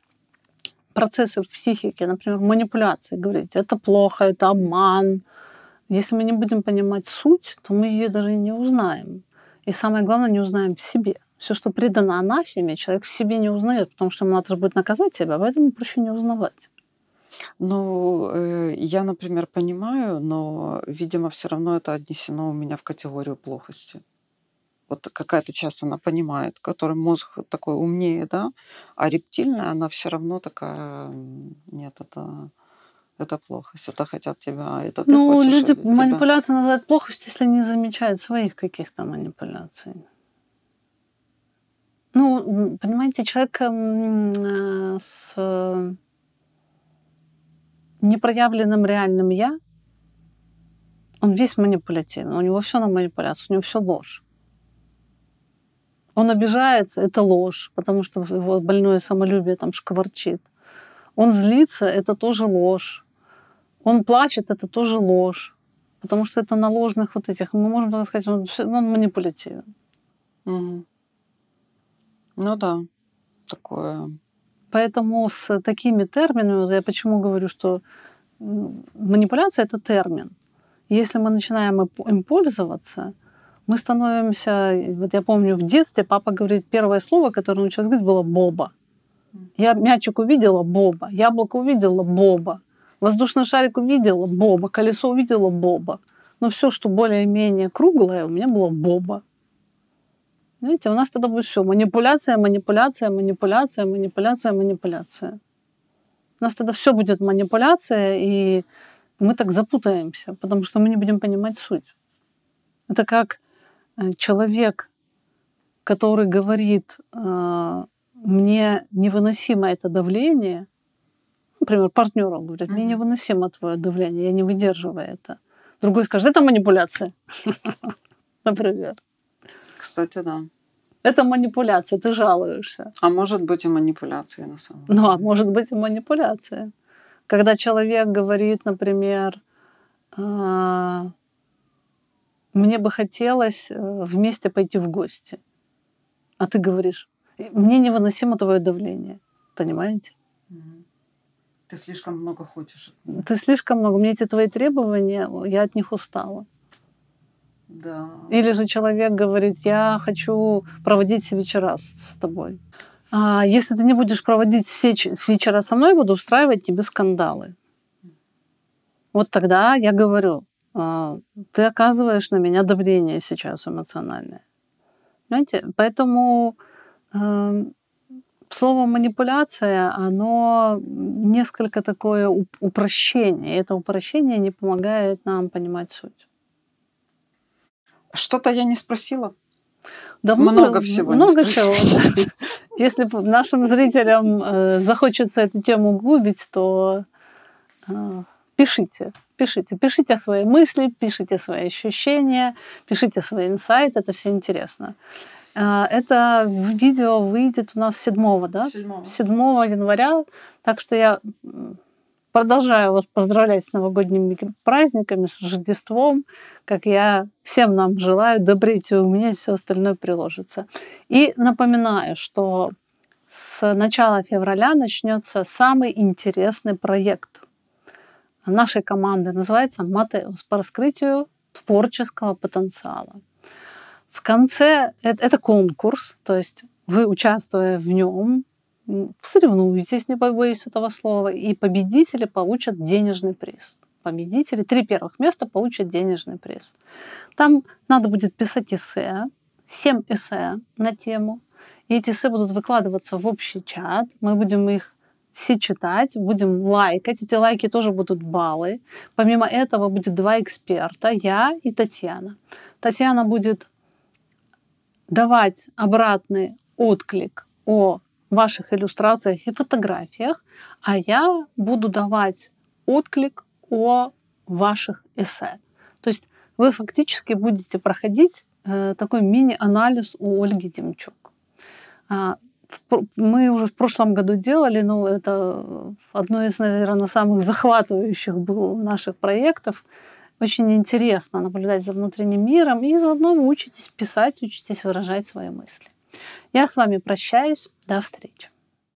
Speaker 1: процессы в психике, например, манипуляции говорить, это плохо, это обман, если мы не будем понимать суть, то мы ее даже не узнаем. И самое главное, не узнаем в себе. Все, что придано анафеме, человек в себе не узнает, потому что ему надо же будет наказать себя, поэтому проще не узнавать.
Speaker 2: Ну, э, я, например, понимаю, но, видимо, все равно это отнесено у меня в категорию плохости. Вот какая-то часть она понимает, который мозг такой умнее, да, а рептильная, она все равно такая, нет, это это плохость, это хотят тебя, это
Speaker 1: Ну,
Speaker 2: хочешь,
Speaker 1: люди
Speaker 2: тебя.
Speaker 1: манипуляции называют плохостью, если не замечают своих каких-то манипуляций. Ну, понимаете, человек м, э, с непроявленным реальным я, он весь манипулятивный, у него все на манипуляцию, у него все ложь. Он обижается, это ложь, потому что его больное самолюбие там шкварчит. Он злится, это тоже ложь. Он плачет, это тоже ложь. Потому что это на ложных вот этих, мы можем так сказать, он, он манипулятивен.
Speaker 2: Мгм. Ну да, такое.
Speaker 1: Поэтому с такими терминами, я почему говорю, что манипуляция это термин. Если мы начинаем им пользоваться, мы становимся, вот я помню в детстве папа говорит, первое слово, которое он сейчас говорит, было «боба». Я мячик увидела – боба, яблоко увидела – боба, воздушный шарик увидела – боба, колесо увидела – боба. Но все, что более-менее круглое, у меня было боба. Знаете, у нас тогда будет все. Манипуляция, манипуляция, манипуляция, манипуляция, манипуляция. У нас тогда все будет манипуляция, и мы так запутаемся, потому что мы не будем понимать суть. Это как э, человек, который говорит, э, мне невыносимо это давление, например, партнеру говорит, мне невыносимо твое давление, я не выдерживаю это. Другой скажет, это манипуляция, например.
Speaker 2: Кстати, да.
Speaker 1: Это манипуляция, ты жалуешься.
Speaker 2: А может быть и манипуляции на самом деле.
Speaker 1: Ну, а может быть и манипуляция. Когда человек говорит, например, «А, мне бы хотелось э, вместе пойти в гости, а ты говоришь, мне невыносимо твое давление, понимаете?
Speaker 2: Ты слишком много хочешь.
Speaker 1: Ты слишком много, мне эти твои требования, я от них устала.
Speaker 2: Да.
Speaker 1: Или же человек говорит, я хочу проводить вечера с, тобой. А если ты не будешь проводить все вечера со мной, буду устраивать тебе скандалы. Вот тогда я говорю, «А, ты оказываешь на меня давление сейчас эмоциональное. Понимаете? Поэтому э, слово манипуляция, оно несколько такое уп- упрощение. И это упрощение не помогает нам понимать суть.
Speaker 2: Что-то я не спросила.
Speaker 1: Да
Speaker 2: Много всего не
Speaker 1: Много чего. Если нашим зрителям э, захочется эту тему углубить, то э, пишите, пишите, пишите свои мысли, пишите свои ощущения, пишите свои инсайты, это все интересно. Э, Это видео выйдет у нас 7, да?
Speaker 2: Седьмого.
Speaker 1: 7 января, так что я продолжаю вас поздравлять с новогодними праздниками, с Рождеством, как я всем нам желаю, добрите у меня все остальное приложится. И напоминаю, что с начала февраля начнется самый интересный проект нашей команды, называется «Матеус» по раскрытию творческого потенциала. В конце э- это конкурс, то есть вы, участвуя в нем, соревнуетесь, не побоюсь этого слова, и победители получат денежный приз. Победители, три первых места получат денежный приз. Там надо будет писать эссе, 7 эссе на тему. И эти эссе будут выкладываться в общий чат. Мы будем их все читать, будем лайкать. Эти лайки тоже будут баллы. Помимо этого будет два эксперта, я и Татьяна. Татьяна будет давать обратный отклик о ваших иллюстрациях и фотографиях, а я буду давать отклик о ваших эссе. То есть вы фактически будете проходить э, такой мини-анализ у Ольги Демчук. А, мы уже в прошлом году делали, но это одно из, наверное, самых захватывающих был наших проектов. Очень интересно наблюдать за внутренним миром и заодно вы учитесь писать, учитесь выражать свои мысли. Я с вами прощаюсь. До встречи.